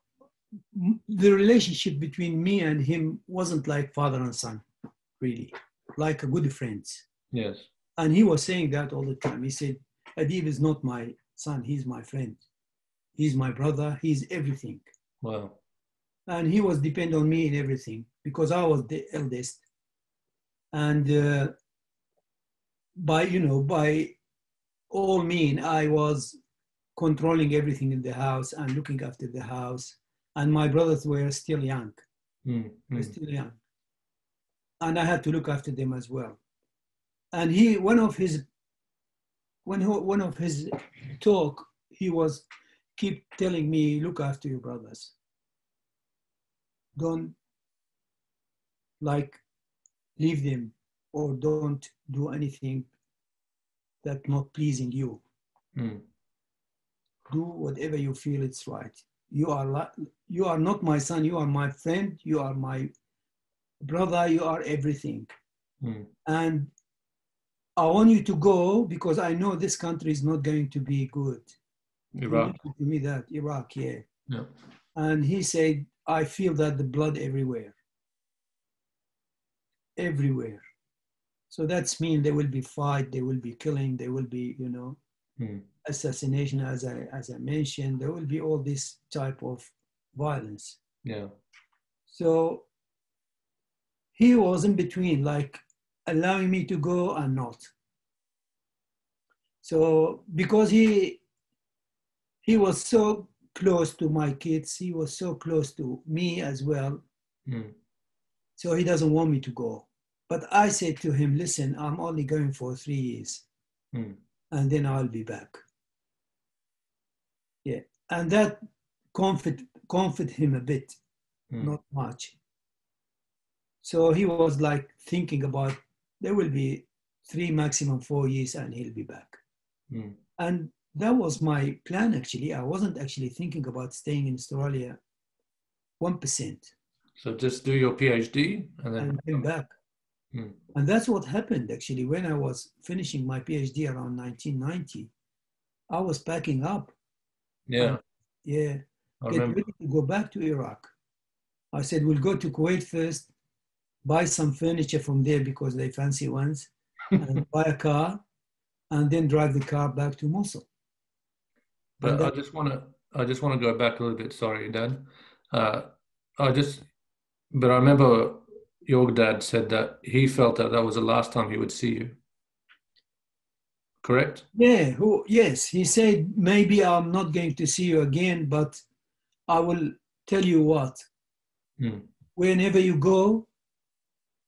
Speaker 2: the relationship between me and him wasn't like father and son, really, like a good friends.
Speaker 1: Yes.
Speaker 2: And he was saying that all the time. He said, Adeeb is not my son, he's my friend. He's my brother, he's everything.
Speaker 1: Wow.
Speaker 2: And he was depend on me in everything because I was the eldest. And uh, by, you know, by all mean, I was controlling everything in the house and looking after the house. And my brothers were still young,
Speaker 1: Mm,
Speaker 2: were
Speaker 1: mm,
Speaker 2: still young. And I had to look after them as well. And he, one of his, when he, one of his talk, he was keep telling me, look after your brothers. Don't like leave them or don't do anything that not pleasing you
Speaker 1: mm.
Speaker 2: do whatever you feel it's right. You are li- you are not my son. You are my friend. You are my brother. You are everything.
Speaker 1: Mm.
Speaker 2: And I want you to go because I know this country is not going to be good.
Speaker 1: Iraq.
Speaker 2: To me that Iraq, yeah.
Speaker 1: Yeah.
Speaker 2: And he said, I feel that the blood everywhere. Everywhere. So that's mean there will be fight, there will be killing, there will be, you know,
Speaker 1: Mm.
Speaker 2: assassination as I as I mentioned. There will be all this type of violence.
Speaker 1: Yeah.
Speaker 2: So he was in between, like allowing me to go and not. So because he he was so close to my kids, he was so close to me as well.
Speaker 1: Mm.
Speaker 2: So he doesn't want me to go. But I said to him, listen, I'm only going for three years
Speaker 1: Mm.
Speaker 2: and then I'll be back. Yeah. And that comfort comfort him a bit,
Speaker 1: Mm.
Speaker 2: not much. So he was like thinking about there will be three maximum four years and he'll be back.
Speaker 1: Mm.
Speaker 2: And that was my plan actually. I wasn't actually thinking about staying in Australia 1%
Speaker 1: So just do your PhD and then.
Speaker 2: and then back.
Speaker 1: Mm.
Speaker 2: And that's what happened actually when I was finishing my PhD around 1990. I was packing up.
Speaker 1: Yeah,
Speaker 2: Yeah,
Speaker 1: I
Speaker 2: get
Speaker 1: remember.
Speaker 2: ready to go back to Iraq. I said, we'll go to Kuwait first, buy some furniture from there because they fancy ones, [LAUGHS] and buy a car, and then drive the car back to Mosul.
Speaker 1: But
Speaker 2: And
Speaker 1: I just want to, I just want to go back a little bit. Sorry, Dad. Uh, I just, but I remember your dad said that he felt that that was the last time he would see you. Correct?
Speaker 2: Yeah, who, yes, he said, maybe I'm not going to see you again, but I will tell you what,
Speaker 1: Mm.
Speaker 2: whenever you go,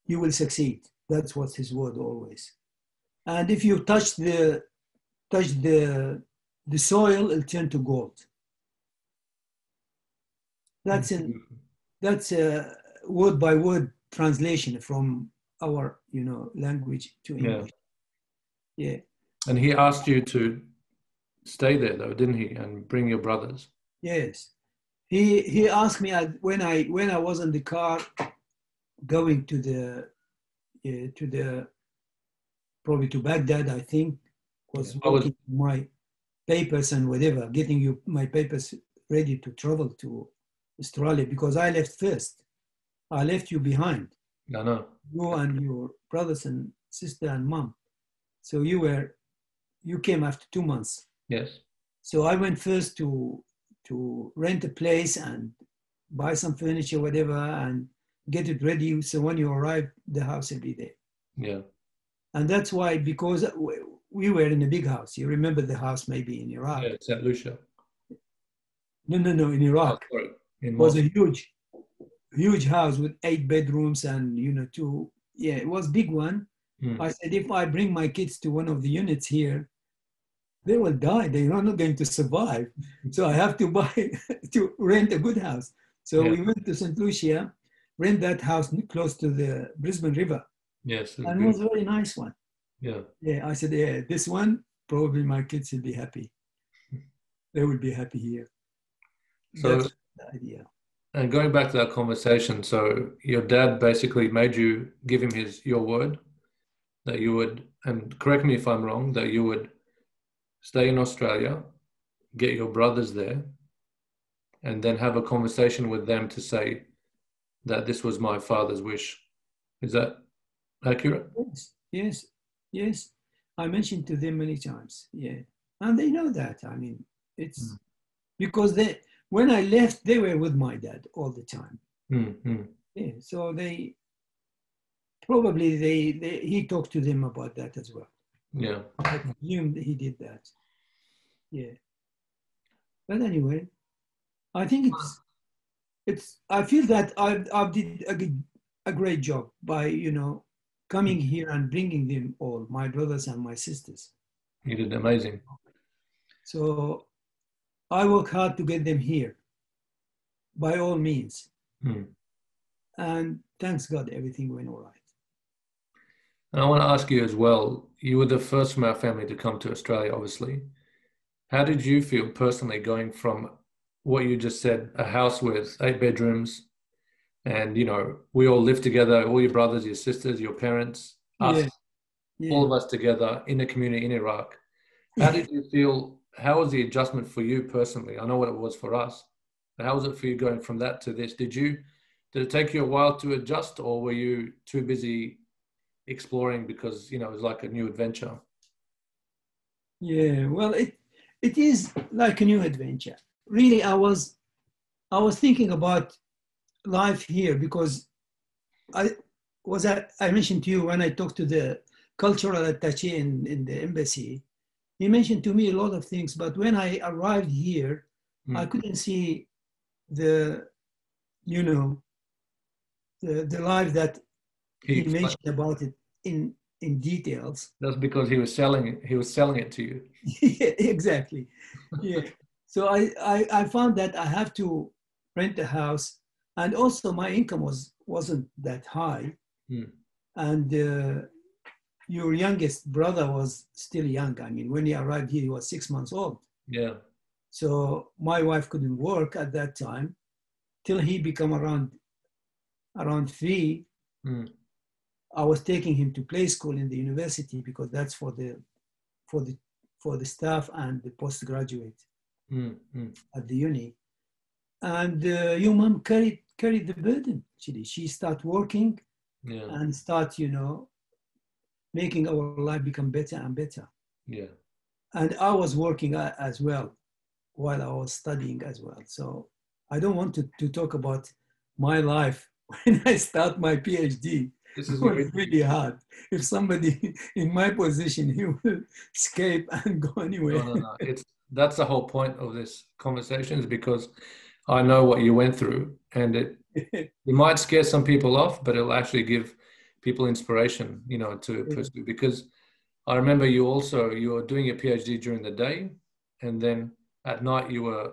Speaker 2: you will succeed. That's what his word always. And if you touch the touch the the soil, it'll turn to gold. That's in that's a word by word translation from our you know language to English. Yeah.
Speaker 1: And he asked you to stay there, though, didn't he? And bring your brothers.
Speaker 2: Yes. He he asked me when I when I was in the car going to the uh, to the probably to Baghdad I think was
Speaker 1: Yeah, was-
Speaker 2: my papers and whatever getting you my papers ready to travel to Australia because I left first. I left you behind
Speaker 1: I know.
Speaker 2: you and your brothers and sister and mom. So you were you came after two months.
Speaker 1: Yes.
Speaker 2: So I went first to to rent a place and buy some furniture, whatever, and get it ready. So when you arrive, the house will be there.
Speaker 1: Yeah.
Speaker 2: And that's why, because we- we were in a big house. You remember the house maybe in Iraq?
Speaker 1: Yeah, St. Lucia.
Speaker 2: No, no, no. In
Speaker 1: Oh,
Speaker 2: Iraq,
Speaker 1: sorry. In
Speaker 2: it was a huge, huge house with eight bedrooms and you know two. Yeah, it was big one.
Speaker 1: Mm.
Speaker 2: I said, if I bring my kids to one of the units here, they will die. They're not going to survive. [LAUGHS] So I have to buy, [LAUGHS] to rent a good house. So
Speaker 1: Yeah.
Speaker 2: we went to St. Lucia, rent that house close to the Brisbane River.
Speaker 1: Yes.
Speaker 2: And it was a very nice one.
Speaker 1: Yeah.
Speaker 2: Yeah, I said, yeah, this one, probably my kids will be happy. [LAUGHS] They will be happy here.
Speaker 1: So,
Speaker 2: That's the idea.
Speaker 1: And going back to that conversation, so your dad basically made you give him his your word that you would, and correct me if I'm wrong, that you would stay in Australia, get your brothers there, and then have a conversation with them to say that this was my father's wish. Is that accurate?
Speaker 2: Yes, yes, yes. I mentioned to them many times. Yeah, and they know that. I mean, it's
Speaker 1: Mm.
Speaker 2: because they when I left, they were with my dad all the time.
Speaker 1: Mm, mm.
Speaker 2: Yeah, so they probably they, they he talked to them about that as well.
Speaker 1: Yeah.
Speaker 2: I presume that he did that. Yeah. But anyway, I think it's it's. I feel that I I did a, good- a great job by you know coming here and bringing them all, my brothers and my sisters.
Speaker 1: You did amazing.
Speaker 2: So I work hard to get them here, by all means.
Speaker 1: Mm.
Speaker 2: And thanks God, everything went all right.
Speaker 1: And I want to ask you as well, you were the first from our family to come to Australia, obviously. How did you feel personally going from what you just said, a house with eight bedrooms, and you know, we all live together, all your brothers, your sisters, your parents, us,
Speaker 2: Yeah. Yeah.
Speaker 1: all of us together in a community in Iraq. How did you feel? How was the adjustment for you personally? I know what it was for us. But how was it for you going from that to this? Did you did it take you a while to adjust, or were you too busy exploring because you know it was like a new adventure?
Speaker 2: Yeah, well, it it is like a new adventure. Really, I was I was thinking about life here because I was I, I mentioned to you when I talked to the cultural attaché in, in the embassy, he mentioned to me a lot of things, but when I arrived here,
Speaker 1: Mm.
Speaker 2: I couldn't see the, you know, the, the life that
Speaker 1: He
Speaker 2: he mentioned about it in, in details.
Speaker 1: That's because he was selling it. He was selling it to you. [LAUGHS]
Speaker 2: yeah, exactly. Yeah. So I, I, I found that I have to rent a house, and also my income was wasn't that high,
Speaker 1: Hmm.
Speaker 2: and uh, your youngest brother was still young. I mean, when he arrived here, he was six months old.
Speaker 1: Yeah.
Speaker 2: So my wife couldn't work at that time till he become around around three.
Speaker 1: Mm.
Speaker 2: I was taking him to play school in the university because that's for the for the for the staff and the postgraduate
Speaker 1: Mm. Mm.
Speaker 2: at the uni. And uh, your mom carried carried the burden. Actually, she start working
Speaker 1: Yeah.
Speaker 2: and start, you know, making our life become better and better.
Speaker 1: Yeah.
Speaker 2: And I was working as well while I was studying as well. So I don't want to, to talk about my life [LAUGHS] when I start my PhD.
Speaker 1: This is
Speaker 2: was really hard. If somebody [LAUGHS] in my position, he will escape [LAUGHS] and go anywhere.
Speaker 1: no, no, no. It's that's the whole point of this conversation is because I know what you went through, and it it might scare some people off, but it'll actually give people inspiration, you know, to
Speaker 2: Yeah.
Speaker 1: pursue. Because I remember you also you were doing your PhD during the day, and then at night you were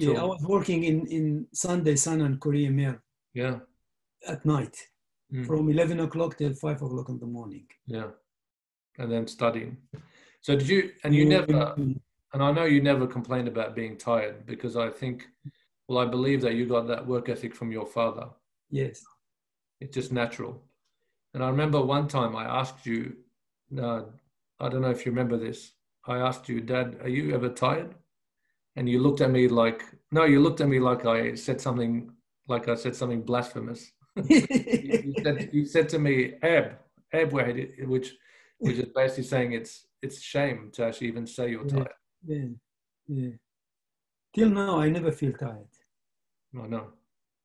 Speaker 2: yeah, I was working in, in Sunday Sun and Korea Mail
Speaker 1: yeah
Speaker 2: at night
Speaker 1: Mm.
Speaker 2: from 11 o'clock till 5 o'clock in the morning.
Speaker 1: yeah, and then studying. So did you? And you never. And I know you never complained about being tired because I think, well, I believe that you got that work ethic from your father.
Speaker 2: Yes.
Speaker 1: It's just natural. And I remember one time I asked you, uh, I don't know if you remember this. I asked you, Dad, are you ever tired? And you looked at me like, no, you looked at me like I said something, like I said something blasphemous. [LAUGHS] You, said, you said to me, Ab, Ab, which, which is basically saying it's, it's shame to actually even say you're tired.
Speaker 2: yeah, yeah. Till now, I never feel tired.
Speaker 1: I know.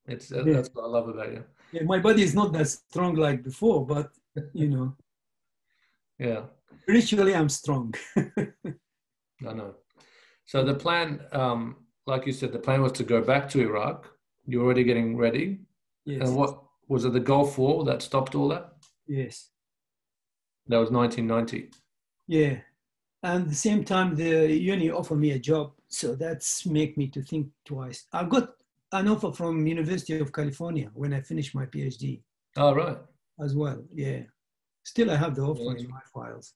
Speaker 1: It's
Speaker 2: Yeah.
Speaker 1: that's what I love about you.
Speaker 2: Yeah, my body is not that strong like before, but [LAUGHS] you know,
Speaker 1: Yeah,
Speaker 2: spiritually I'm strong. [LAUGHS]
Speaker 1: I know. So the plan, um, like you said, the plan was to go back to Iraq. You're already getting ready.
Speaker 2: yes.
Speaker 1: And what was it? The Gulf War that stopped all that?
Speaker 2: Yes.
Speaker 1: That was 1990.
Speaker 2: Yeah. And the same time, the uni offered me a job, so that's make me to think twice. I got an offer from University of California when I finished my PhD
Speaker 1: Oh right.
Speaker 2: as well. Yeah. Still, I have the offer
Speaker 1: that's
Speaker 2: in my files.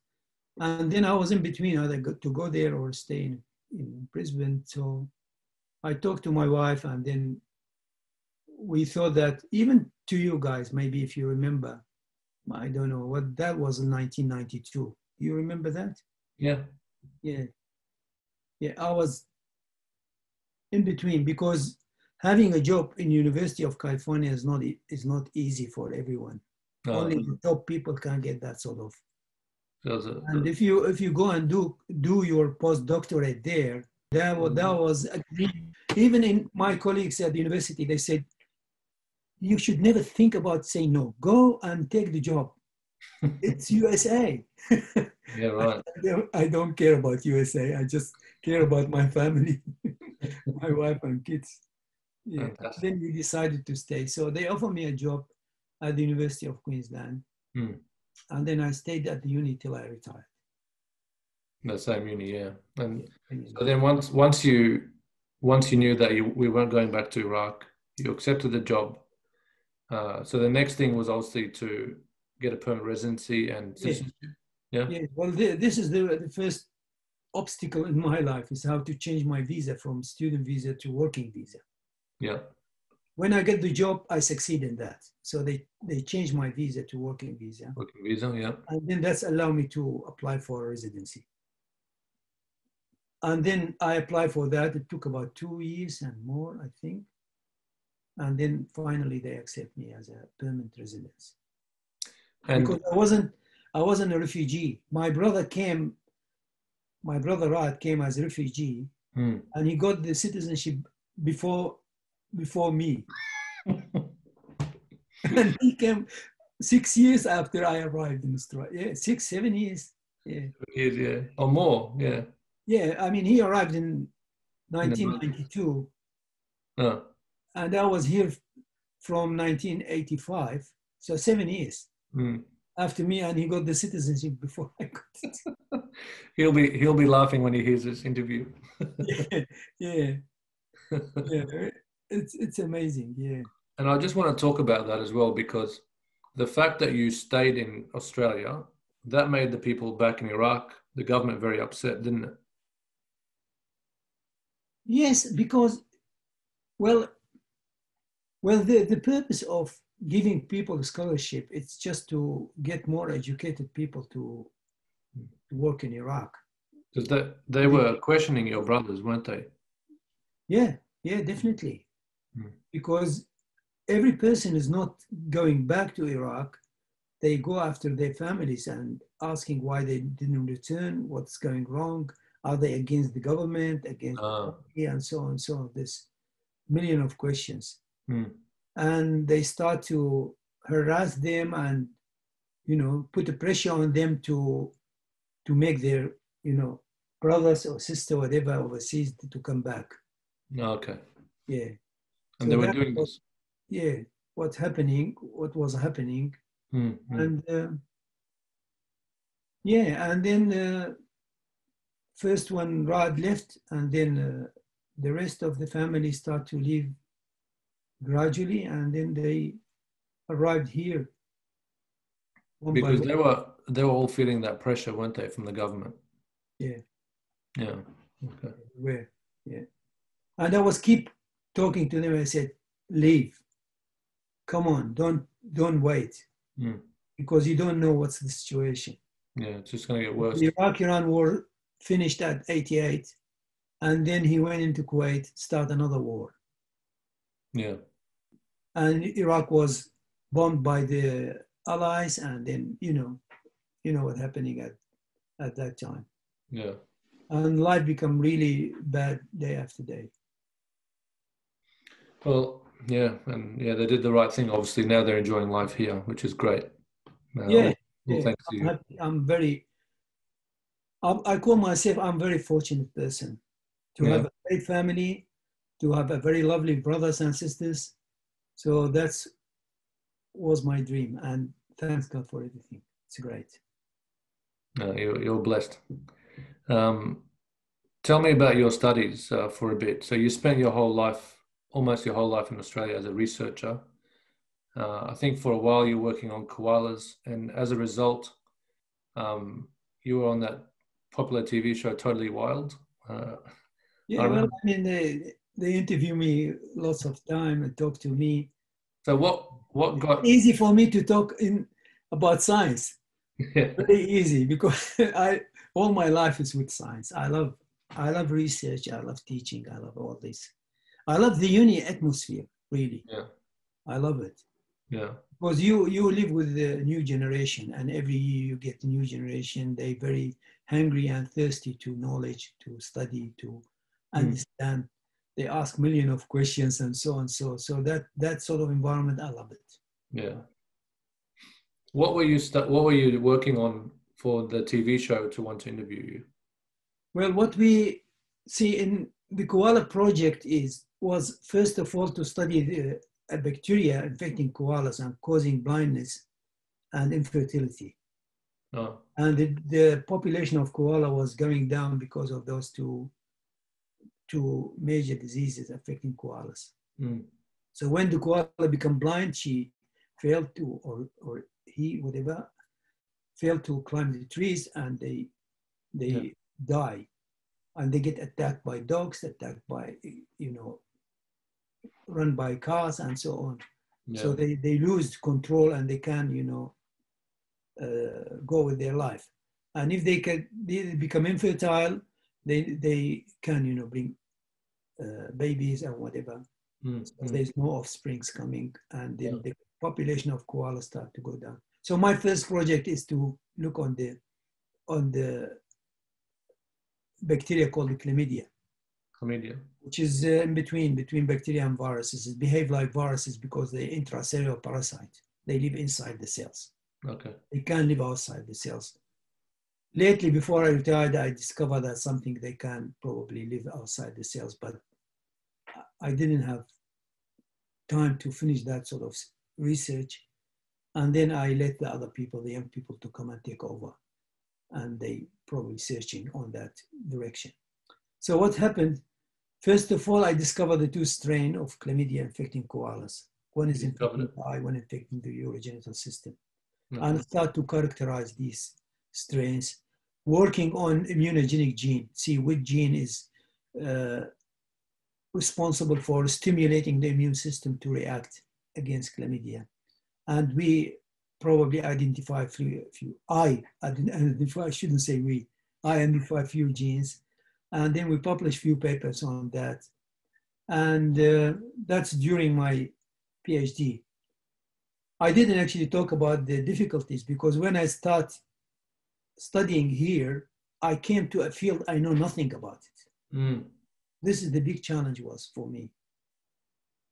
Speaker 2: And then I was in between either go, to go there or stay in, in Brisbane. So I talked to my wife, and then we thought that even to you guys, maybe if you remember, I don't know what that was in 1992. You remember that?
Speaker 1: Yeah.
Speaker 2: Yeah. Yeah, I was in between because having a job in University of California is not is not easy for everyone.
Speaker 1: No,
Speaker 2: Only the top people can get that sort of.
Speaker 1: there was a-
Speaker 2: And if you if you go and do do your postdoctorate there, that mm-hmm. was, that was. Even in my colleagues at the university, they said you should never think about saying no. Go and take the job. [LAUGHS] It's USA.
Speaker 1: yeah, right. [LAUGHS]
Speaker 2: I I don't care about USA. I just care about my family, [LAUGHS] my wife and kids. Yeah. Then we decided to stay. So they offered me a job at the University of Queensland.
Speaker 1: Hmm.
Speaker 2: And then I stayed at the uni till I retired.
Speaker 1: The same uni, yeah. And so then once once you once you knew that you, we weren't going back to Iraq, you accepted the job. Uh, so the next thing was obviously to get a permanent residency and
Speaker 2: Yeah.
Speaker 1: citizenship.
Speaker 2: Yeah, well, the, this is the, the first obstacle in my life is how to change my visa from student visa to working visa.
Speaker 1: Yeah.
Speaker 2: When I get the job, I succeed in that. So they, they changed my visa to working visa.
Speaker 1: Working visa, yeah.
Speaker 2: and then that's allowed me to apply for a residency. And then I applied for that. It took about two years and more, I think. And then finally they accept me as a permanent residence.
Speaker 1: And
Speaker 2: because I wasn't, I wasn't a refugee. My brother came, my brother Rad came as a refugee,
Speaker 1: Hmm,
Speaker 2: and he got the citizenship before before me. [LAUGHS] and he came six years after I arrived in Australia. Yeah, six, seven years. Yeah.
Speaker 1: Years, yeah. Or more, yeah.
Speaker 2: Yeah, I mean, he arrived in 1992.
Speaker 1: Oh.
Speaker 2: And I was here from 1985. So seven years
Speaker 1: Mm.
Speaker 2: after me, and he got the citizenship before I got it. [LAUGHS]
Speaker 1: He'll be he'll be laughing when he hears this interview. [LAUGHS]
Speaker 2: yeah, yeah, yeah. It's it's amazing. Yeah,
Speaker 1: And I just want to talk about that as well because the fact that you stayed in Australia, that made the people back in Iraq, the government very upset, didn't it?
Speaker 2: yes, because well, well, the the purpose of giving people scholarship it's just to get more educated people to, to work in Iraq.
Speaker 1: Because they, they were questioning your brothers, weren't they?
Speaker 2: Yeah, yeah, definitely.
Speaker 1: Hmm.
Speaker 2: Because every person is not going back to Iraq. They go after their families and asking why they didn't return, what's going wrong, are they against the government, against
Speaker 1: Ah.
Speaker 2: yeah, and so on and so on. This million of questions.
Speaker 1: Hmm.
Speaker 2: And they start to harass them and you know put the pressure on them to to make their you know brothers or sister whatever overseas to come back.
Speaker 1: Okay.
Speaker 2: Yeah.
Speaker 1: And
Speaker 2: So
Speaker 1: they were doing
Speaker 2: was-
Speaker 1: this.
Speaker 2: yeah what's happening what was happening
Speaker 1: Hmm, hmm.
Speaker 2: and uh, yeah and then uh, first one rod left and then uh, the rest of the family start to leave gradually and then they arrived here
Speaker 1: Because they were they were all feeling that pressure, weren't they, from the government?
Speaker 2: Yeah.
Speaker 1: Yeah. Okay.
Speaker 2: where yeah and i was keep talking to them i said leave come on don't don't wait
Speaker 1: Hmm.
Speaker 2: because you don't know what's the situation
Speaker 1: Yeah, it's just gonna get worse.
Speaker 2: The Iraq-Iran war finished at 88, and then he went into Kuwait, start another war.
Speaker 1: Yeah.
Speaker 2: And Iraq was bombed by the Allies, and then you know, you know what happening at at that time.
Speaker 1: Yeah.
Speaker 2: And life become really bad day after day.
Speaker 1: Well, yeah, and yeah, they did the right thing. Obviously, now they're enjoying life here, which is great. Uh,
Speaker 2: Yeah,
Speaker 1: all
Speaker 2: yeah. I'm,
Speaker 1: you.
Speaker 2: I'm very. I'm, I call myself I'm very fortunate person to
Speaker 1: Yeah.
Speaker 2: have a great family, to have a very lovely brothers and sisters. So that's was my dream, and thanks God for everything. It's great.
Speaker 1: No, you're, you're blessed. Um, tell me about your studies uh, for a bit. So you spent your whole life, almost your whole life in Australia as a researcher. Uh, I think for a while you're working on koalas, and as a result, um, you were on that popular TV show Totally Wild. Uh,
Speaker 2: Yeah,
Speaker 1: I
Speaker 2: well, I mean, they they interview me lots of time and talk to me.
Speaker 1: so what what got
Speaker 2: Easy for me to talk in about science.
Speaker 1: yeah, [LAUGHS]
Speaker 2: very easy because [LAUGHS] I all my life is with science. I love I love research. I love teaching. I love all this. I love the uni atmosphere. Really,
Speaker 1: yeah
Speaker 2: I love it
Speaker 1: yeah
Speaker 2: because you you live with the new generation, and every year you get a new generation. They very hungry and thirsty to knowledge, to study, to hmm. understand. They ask million of questions and so on. So so that that sort of environment, I love it.
Speaker 1: yeah. What were you stu- What were you working on for the TV show to want to interview you?
Speaker 2: Well, what we see in the koala project is was first of all to study the a bacteria infecting koalas and causing blindness and infertility.
Speaker 1: Oh,
Speaker 2: And the, the population of koala was going down because of those two, two major diseases affecting koalas.
Speaker 1: mm,
Speaker 2: So when the koala become blind, she failed to, or, or he, whatever, failed to climb the trees and they, they
Speaker 1: Yeah.
Speaker 2: die. And they get attacked by dogs, attacked by, you know, run by cars and so on.
Speaker 1: yeah.
Speaker 2: So they, they lose control and they can, you know, uh, go with their life. And if they can they become infertile, they, they can, you know, bring uh, babies and whatever.
Speaker 1: Mm,
Speaker 2: So
Speaker 1: mm.
Speaker 2: there's no offsprings coming and then
Speaker 1: Yeah.
Speaker 2: the population of koalas start to go down. So my first project is to look on the on the bacteria called the chlamydia.
Speaker 1: Chlamydia.
Speaker 2: which is uh, in between between bacteria and viruses. It behave like viruses because they're intracellular parasite. They live inside the cells.
Speaker 1: Okay.
Speaker 2: They can't live outside the cells. Lately, before I retired, I discovered that something they can probably live outside the cells, but I didn't have time to finish that sort of research. And then I let the other people, the young people, to come and take over. And they probably searching on that direction. So what happened? First of all, I discovered the two strain of chlamydia infecting koalas. One is infecting the eye, one infecting the urogenital system.
Speaker 1: Okay.
Speaker 2: And start to characterize these strains, working on immunogenic gene, see which gene is uh, responsible for stimulating the immune system to react against chlamydia. And we probably identify a few, few I identify, I shouldn't say we, I identify a few genes. And then we published few papers on that. And uh, that's during my PhD. I didn't actually talk about the difficulties because when I start studying here, I came to a field I know nothing about it
Speaker 1: Mm.
Speaker 2: this is the big challenge was for me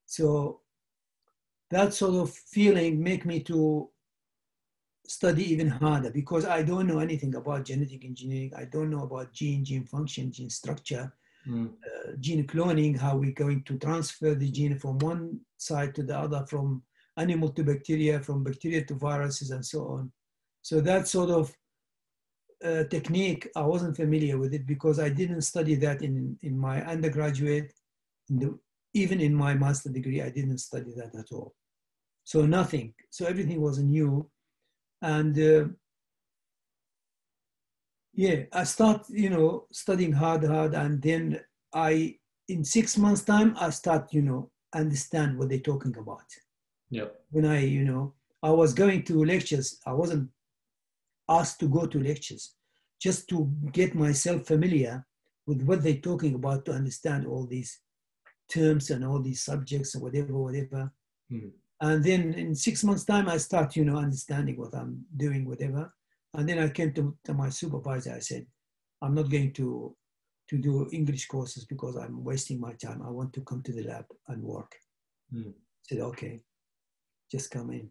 Speaker 2: so that sort of feeling make me to study even harder because i don't know anything about genetic engineering i don't know about gene gene function gene structure
Speaker 1: Mm.
Speaker 2: uh, gene cloning how we're going to transfer the gene from one side to the other from animal to bacteria from bacteria to viruses and so on so that sort of uh, technique, I wasn't familiar with it because I didn't study that in, in my undergraduate. In the, even in my master degree, I didn't study that at all. So nothing. So everything was new. And uh, yeah, I start, you know, studying hard, hard. And then I, in six months time, I start, you know, understand what they're talking about
Speaker 1: Yeah.
Speaker 2: when I, you know, I was going to lectures, I wasn't asked to go to lectures, just to get myself familiar with what they're talking about to understand all these terms and all these subjects and whatever, whatever.
Speaker 1: Mm.
Speaker 2: And then in six months' time, I start, you know, understanding what I'm doing, whatever. And then I came to, to my supervisor. I said, I'm not going to to do English courses because I'm wasting my time. I want to come to the lab and work.
Speaker 1: Mm.
Speaker 2: said, okay, just come in.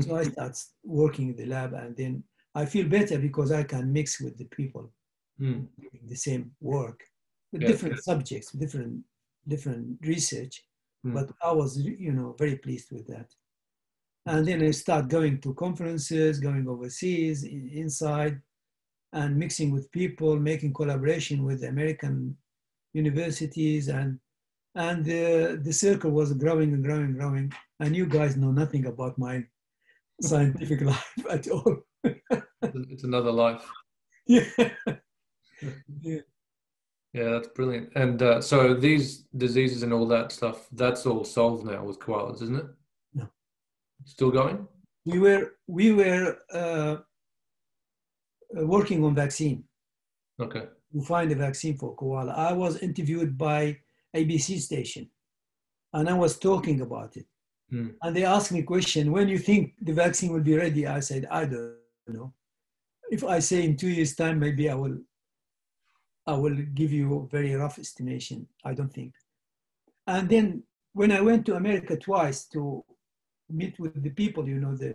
Speaker 2: So I start working in the lab and then I feel better because I can mix with the people
Speaker 1: Mm.
Speaker 2: doing the same work with
Speaker 1: Yeah,
Speaker 2: different
Speaker 1: yeah.
Speaker 2: subjects, different different research.
Speaker 1: Mm.
Speaker 2: But I was, you know, very pleased with that. And then I start going to conferences, going overseas, in, inside, and mixing with people, making collaboration with American universities, and and the the circle was growing and growing and growing. And you guys know nothing about my [LAUGHS] scientific life at all.
Speaker 1: It's another life. [LAUGHS]
Speaker 2: yeah.
Speaker 1: Yeah, that's brilliant. And uh, so these diseases and all that stuff, that's all solved now with koalas, isn't it?
Speaker 2: No.
Speaker 1: Still going?
Speaker 2: we were we were uh, uh, working on vaccine
Speaker 1: Okay.
Speaker 2: to find a vaccine for koala. I was interviewed by ABC station, and I was talking about it.
Speaker 1: Hmm.
Speaker 2: And they asked me a question: When you think the vaccine will be ready? I said, I don't know. If I say in two years' time, maybe I will. I will give you a very rough estimation. I don't think. And then when I went to America twice to meet with the people, you know, the,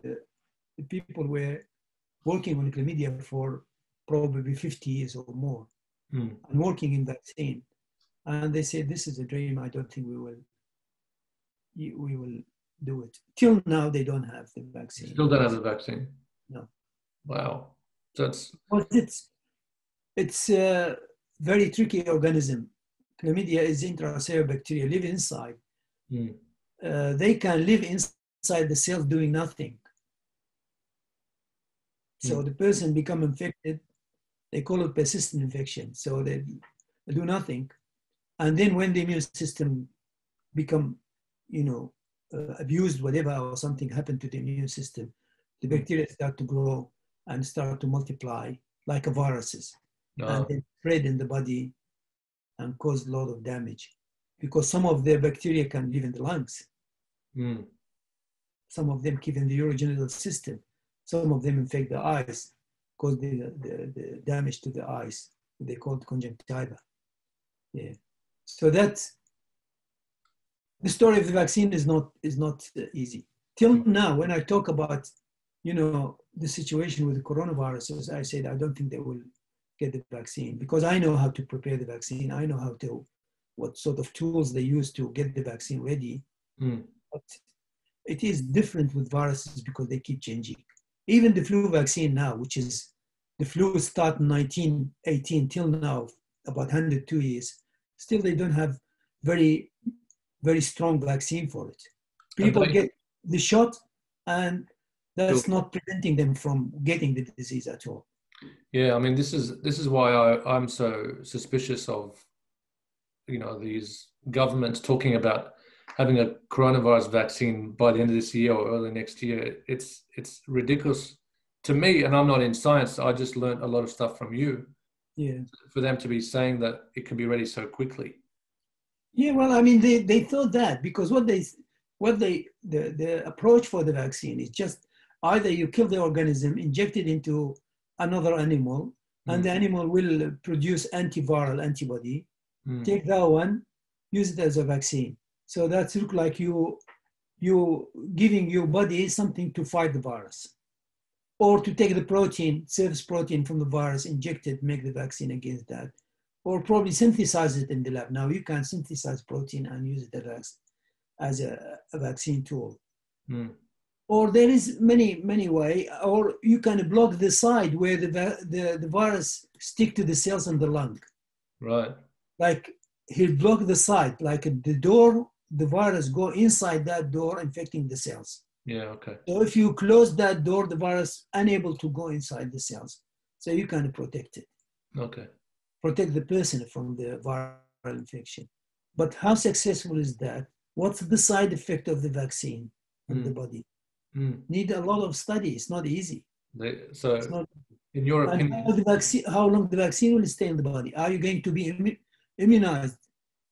Speaker 2: the people were working on chlamydia for probably 50 years or more
Speaker 1: Hmm.
Speaker 2: and working in vaccine. And they said, this is a dream. I don't think we will, we will do it. Till now, they don't have the vaccine.
Speaker 1: Still don't have the vaccine.
Speaker 2: No.
Speaker 1: Wow. That's
Speaker 2: But it's, it's a very tricky organism. Chlamydia is intracellular bacteria, live inside.
Speaker 1: Hmm.
Speaker 2: Uh, they can live inside the cell doing nothing. So
Speaker 1: Hmm.
Speaker 2: the person become infected, they call it persistent infection. So they, do nothing. And then when the immune system become, you know, uh, abused, whatever, or something happened to the immune system, the bacteria start to grow and start to multiply like a viruses
Speaker 1: no.
Speaker 2: and then spread in the body and cause a lot of damage. Because some of the bacteria can live in the lungs,
Speaker 1: Hmm.
Speaker 2: some of them keep in the urogenital system, some of them infect the eyes, cause the, the, the damage to the eyes. They call it conjunctiva. Yeah. So that's the story of the vaccine is not is not easy. Till now, when I talk about, you know, the situation with the coronaviruses, I said I don't think they will get the vaccine because I know how to prepare the vaccine. I know how to what sort of tools they use to get the vaccine ready.
Speaker 1: Mm.
Speaker 2: But it is different with viruses because they keep changing. Even the flu vaccine now, which is the flu started in 1918 till now, about 102 years, still they don't have very, very strong vaccine for it. People get the shot and that's not preventing them from getting the disease at all.
Speaker 1: Yeah, I mean, this is this is why I, I'm so suspicious of, you know, these governments talking about having a coronavirus vaccine by the end of this year or early next year. It's it's ridiculous to me, and I'm not in science. I just learned a lot of stuff from you.
Speaker 2: Yeah.
Speaker 1: For them to be saying that it can be ready so quickly.
Speaker 2: Yeah, well, I mean, they, they thought that because what they, what they, the, the approach for the vaccine is just either you kill the organism, inject it into another animal, and the animal will produce antiviral antibody.
Speaker 1: Mm.
Speaker 2: Take that one, use it as a vaccine. So that's look like you, you giving your body something to fight the virus, or to take the protein, surface protein from the virus, inject it, make the vaccine against that or probably synthesize it in the lab. Now you can synthesize protein and use it as, as a, a vaccine tool.
Speaker 1: Mm.
Speaker 2: Or there is many, many way, or you can block the side where the, the, the virus stick to the cells in the lung.
Speaker 1: Right.
Speaker 2: Like he'll block the side, like the door, the virus go inside that door, infecting the cells.
Speaker 1: Yeah. Okay.
Speaker 2: So if you close that door, the virus unable to go inside the cells. So you can protect it.
Speaker 1: Okay.
Speaker 2: protect the person from the viral infection. But how successful is that? What's the side effect of the vaccine in the
Speaker 1: Mm.
Speaker 2: body?
Speaker 1: Mm.
Speaker 2: Need a lot of study. It's not easy.
Speaker 1: They, so,
Speaker 2: not,
Speaker 1: in your opinion,
Speaker 2: how, the vaccine, how long the vaccine will stay in the body? Are you going to be immunized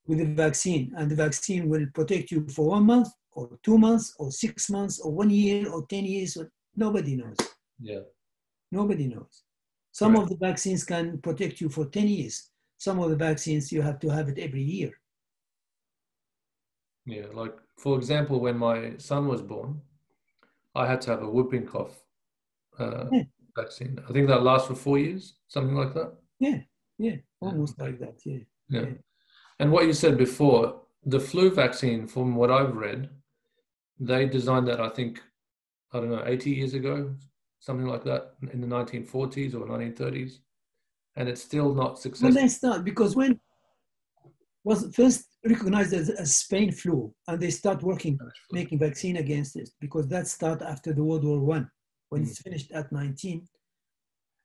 Speaker 2: with the vaccine and the vaccine will protect you for one month or two months or six months or one year or 10 years? Nobody knows.
Speaker 1: yeah.
Speaker 2: Nobody knows. Some
Speaker 1: Right.
Speaker 2: of the vaccines can protect you for 10 years. Some of the vaccines, you have to have it every year.
Speaker 1: Yeah, like for example, when my son was born, I had to have a whooping cough uh,
Speaker 2: Yeah.
Speaker 1: vaccine. I think that lasts for four years, something like that.
Speaker 2: Yeah, yeah, almost like that. Yeah.
Speaker 1: Yeah.
Speaker 2: Yeah.
Speaker 1: And what you said before, the flu vaccine, from what I've read, they designed that, I think, I don't know, 80 years ago, something like that, in the 1940s or 1930s. And it's still not
Speaker 2: When
Speaker 1: successful.
Speaker 2: they start, because when was first recognized as, as Spain flu, and they start working, making vaccine against it, because that start after the World War One, when
Speaker 1: Mm.
Speaker 2: it's finished at 19,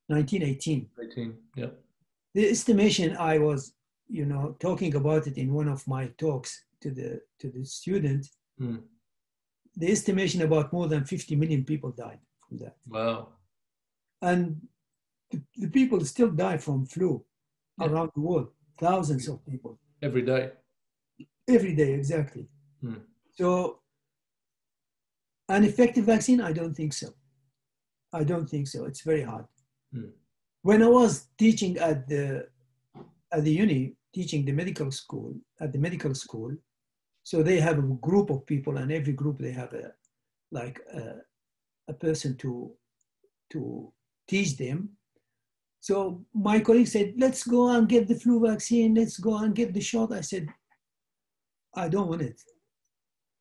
Speaker 2: 1918.
Speaker 1: 18, yeah.
Speaker 2: The estimation I was, you know, talking about it in one of my talks to the to the student,
Speaker 1: Mm.
Speaker 2: the estimation about more than 50 million people died from that.
Speaker 1: Wow.
Speaker 2: And the, the people still die from flu
Speaker 1: Yeah.
Speaker 2: around the world, thousands of people
Speaker 1: Every day.
Speaker 2: Every day, exactly.
Speaker 1: Hmm.
Speaker 2: So, an effective vaccine? I don't think so. I don't think so. It's very hard.
Speaker 1: Hmm.
Speaker 2: When I was teaching at the at the uni, teaching the medical school at the medical school, so they have a group of people, and every group they have a like a, a person to to teach them. So my colleague said, "Let's go and get the flu vaccine. Let's go and get the shot." I said, "I don't want it."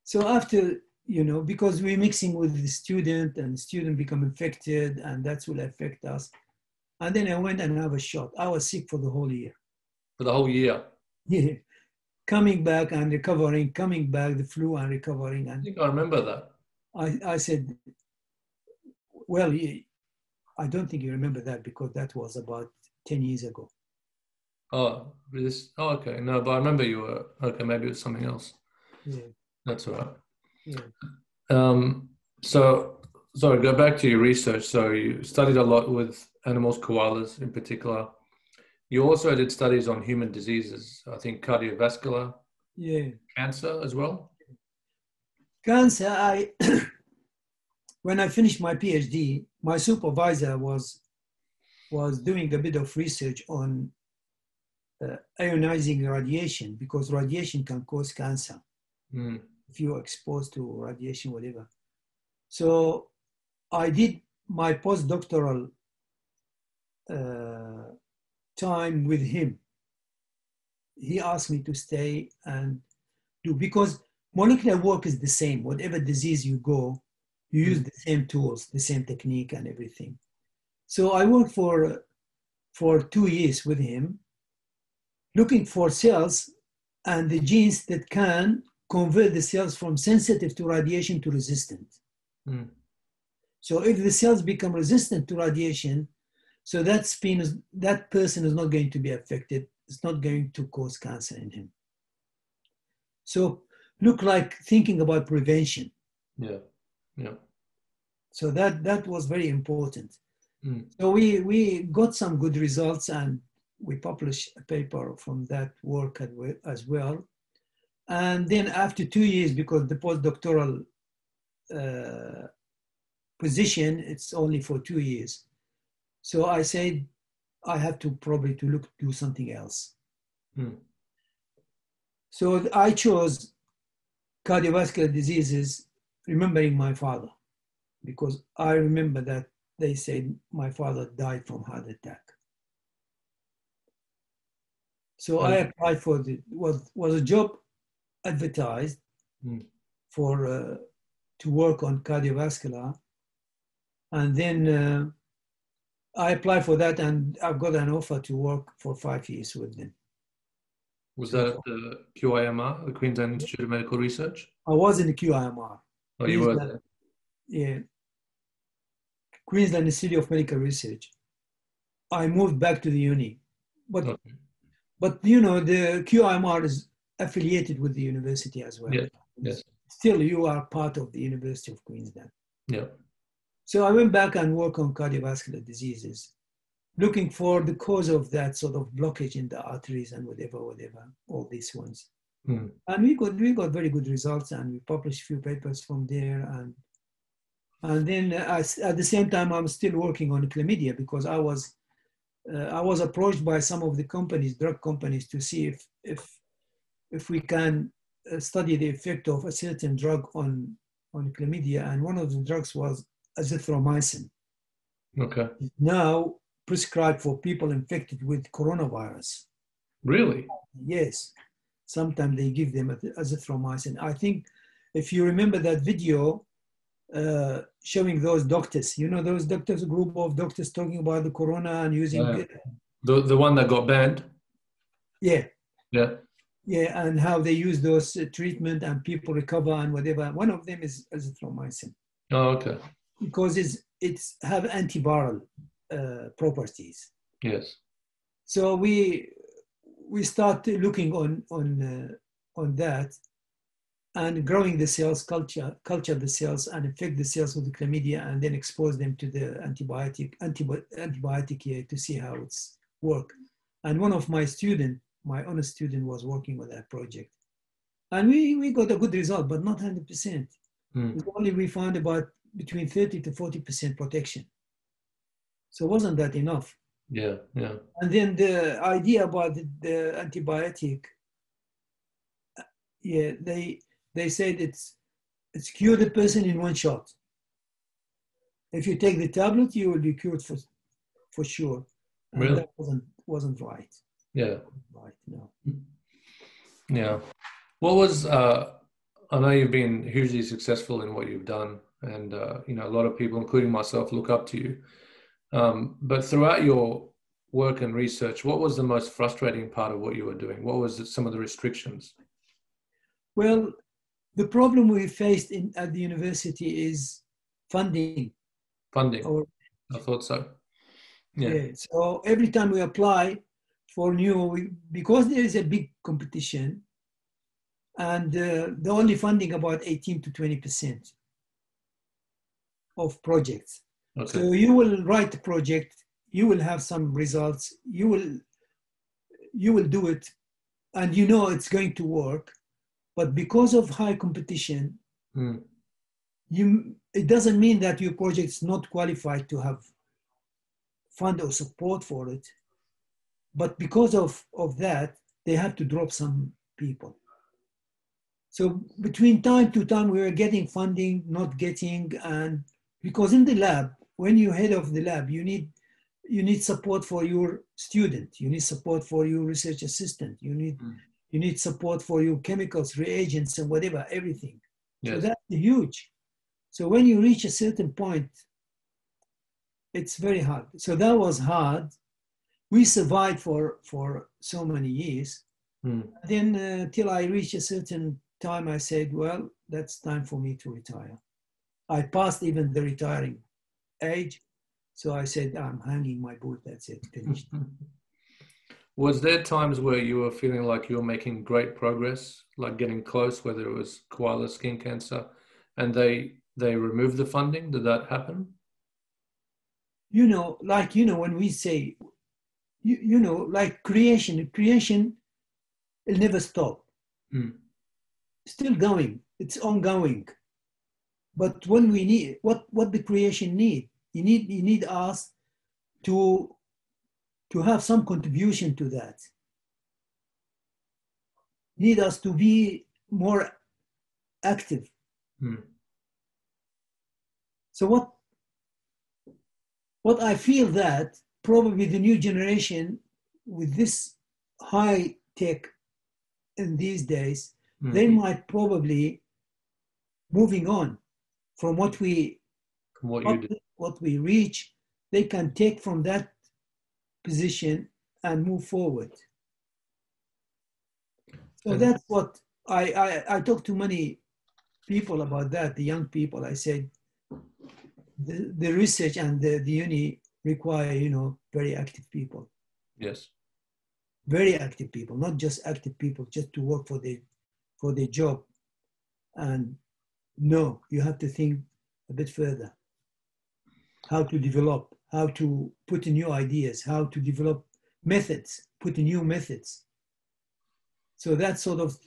Speaker 2: So after you know, because we're mixing with the student and the student become infected, and that will affect us. And then I went and have a shot. I was sick for the whole year.
Speaker 1: For the whole year.
Speaker 2: Yeah. Coming back and recovering, coming back, the flu and recovering.
Speaker 1: I think I remember that.
Speaker 2: I, I said, well, I don't think you remember that because that was about 10 years ago.
Speaker 1: Oh, this. Oh, okay. No, but I remember you were. Okay, maybe it was something else.
Speaker 2: Yeah.
Speaker 1: That's all right.
Speaker 2: Yeah.
Speaker 1: Um, so, sorry, go back to your research. So, you studied a lot with animals, koalas in particular. You also did studies on human diseases, I think cardiovascular,
Speaker 2: Yeah.
Speaker 1: cancer as well.
Speaker 2: Cancer, I, [COUGHS] when I finished my PhD, my supervisor was, was doing a bit of research on uh, ionizing radiation because radiation can cause cancer
Speaker 1: Mm.
Speaker 2: if you're exposed to radiation, whatever. So I did my postdoctoral uh, time with him. He asked me to stay and do because molecular work is the same. Whatever disease you go, you use the same tools, the same technique, and everything. So I worked for for two years with him, looking for cells and the genes that can convert the cells from sensitive to radiation to resistant.
Speaker 1: Mm.
Speaker 2: So if the cells become resistant to radiation, so that spin is, that person is not going to be affected. It's not going to cause cancer in him. So look like thinking about prevention.
Speaker 1: Yeah. Yeah.
Speaker 2: So that that was very important.
Speaker 1: Mm.
Speaker 2: So we we got some good results and we published a paper from that work as well. And then after two years, because the postdoctoral uh, position, it's only for two years. So I said, I have to probably to look do something else.
Speaker 1: Mm.
Speaker 2: So I chose cardiovascular diseases, remembering my father, because I remember that they said my father died from heart attack. So I applied for the was was a job advertised
Speaker 1: Mm.
Speaker 2: for uh, to work on cardiovascular, and then uh, I applied for that, and I've got an offer to work for five years with them.
Speaker 1: Was that at the QIMR, the Queensland Institute of Medical Research?
Speaker 2: I was in the QIMR,
Speaker 1: Oh, you were there.
Speaker 2: yeah, Queensland Institute of Medical Research. I moved back to the uni, but
Speaker 1: Okay.
Speaker 2: But you know the QIMR is affiliated with the university as well.
Speaker 1: Yeah, yes.
Speaker 2: Still, you are part of the University of Queensland.
Speaker 1: Yeah.
Speaker 2: So I went back and worked on cardiovascular diseases, looking for the cause of that sort of blockage in the arteries and whatever, whatever, all these ones.
Speaker 1: Mm.
Speaker 2: And we got we got very good results, and we published a few papers from there. And and then uh, I s- at the same time, I'm still working on chlamydia because I was uh, I was approached by some of the companies, drug companies, to see if if if we can uh, study the effect of a certain drug on on chlamydia. And one of the drugs was azithromycin,
Speaker 1: Okay.
Speaker 2: now prescribed for people infected with coronavirus.
Speaker 1: Really?
Speaker 2: Yes, sometimes they give them azithromycin. I think if you remember that video uh, showing those doctors, you know, those doctors, group of doctors talking about the corona and using.
Speaker 1: The the one that got banned?
Speaker 2: yeah,
Speaker 1: Yeah.
Speaker 2: yeah, and how they use those uh, treatment and people recover and whatever. One of them is azithromycin
Speaker 1: Oh, okay.
Speaker 2: because it's it's have antiviral uh, properties.
Speaker 1: Yes.
Speaker 2: So we we start looking on on uh, on that and growing the cells, culture culture the cells and infect the cells with the chlamydia and then expose them to the antibiotic antibi- antibiotic here to see how it's work. And one of my student, my honor student, was working with that project, and we we got a good result, but not hundred percent.
Speaker 1: Mm.
Speaker 2: Only we found about between thirty to forty percent protection. So wasn't that enough?
Speaker 1: Yeah. Yeah.
Speaker 2: And then the idea about the, the antibiotic, uh, yeah, they they said it's it's cure the person in one shot. If you take the tablet, you will be cured for for sure. And
Speaker 1: Really?
Speaker 2: that wasn't wasn't right.
Speaker 1: Yeah.
Speaker 2: Right, no.
Speaker 1: Yeah. What was uh I know you've been hugely successful in what you've done and uh, you know a lot of people including myself look up to you. Um, but throughout your work and research, what was the most frustrating part of what you were doing? What was some of the restrictions?
Speaker 2: Well, the problem we faced in at the university is funding.
Speaker 1: Funding.
Speaker 2: Or
Speaker 1: I thought so. Yeah.
Speaker 2: Yeah. So every time we apply for new, we, because there is a big competition, and uh, the only funding about 18 to 20 percent of projects.
Speaker 1: Okay.
Speaker 2: So you will write the project, you will have some results, you will you will do it, and you know it's going to work, but because of high competition,
Speaker 1: Mm.
Speaker 2: you it doesn't mean that your project is not qualified to have fund or support for it but because of, of that, they have to drop some people. So between time to time, we were getting funding, not getting, and because in the lab, when you're head of the lab, you need you need support for your student, you need support for your research assistant, you need mm. You need support for your chemicals, reagents, and whatever, everything. Yes. So that's huge. So when you reach a certain point, it's very hard. So that was hard. We survived for for so many years. Mm. Then uh, till I reached a certain time, I said, well, that's time for me to retire. I passed even the retiring age. So I said, I'm hanging my boot. That's it, finished. [LAUGHS]
Speaker 1: was there times where you were feeling like you were making great progress, like getting close, whether it was koala skin cancer, and they they removed the funding? Did that happen?
Speaker 2: You know, like you know, when we say, you, you know, like creation, creation, will never stop. Mm. Still going. It's ongoing. But when we need what what the creation need, you need you need us to to have some contribution to that. Need us to be more active. Hmm. So what what I feel that probably the new generation with this high tech in these days, mm-hmm. they might probably moving on from what we
Speaker 1: what, what,
Speaker 2: what we reach, they can take from that position and move forward. So and that's what I, I, I talk to many people about that, the young people. I said the, the research and the, the uni require, you know, very active people.
Speaker 1: Yes.
Speaker 2: Very active people, not just active people, just to work for the for their job. And no, you have to think a bit further. How to develop, how to put in new ideas, how to develop methods, put in new methods. So that sort of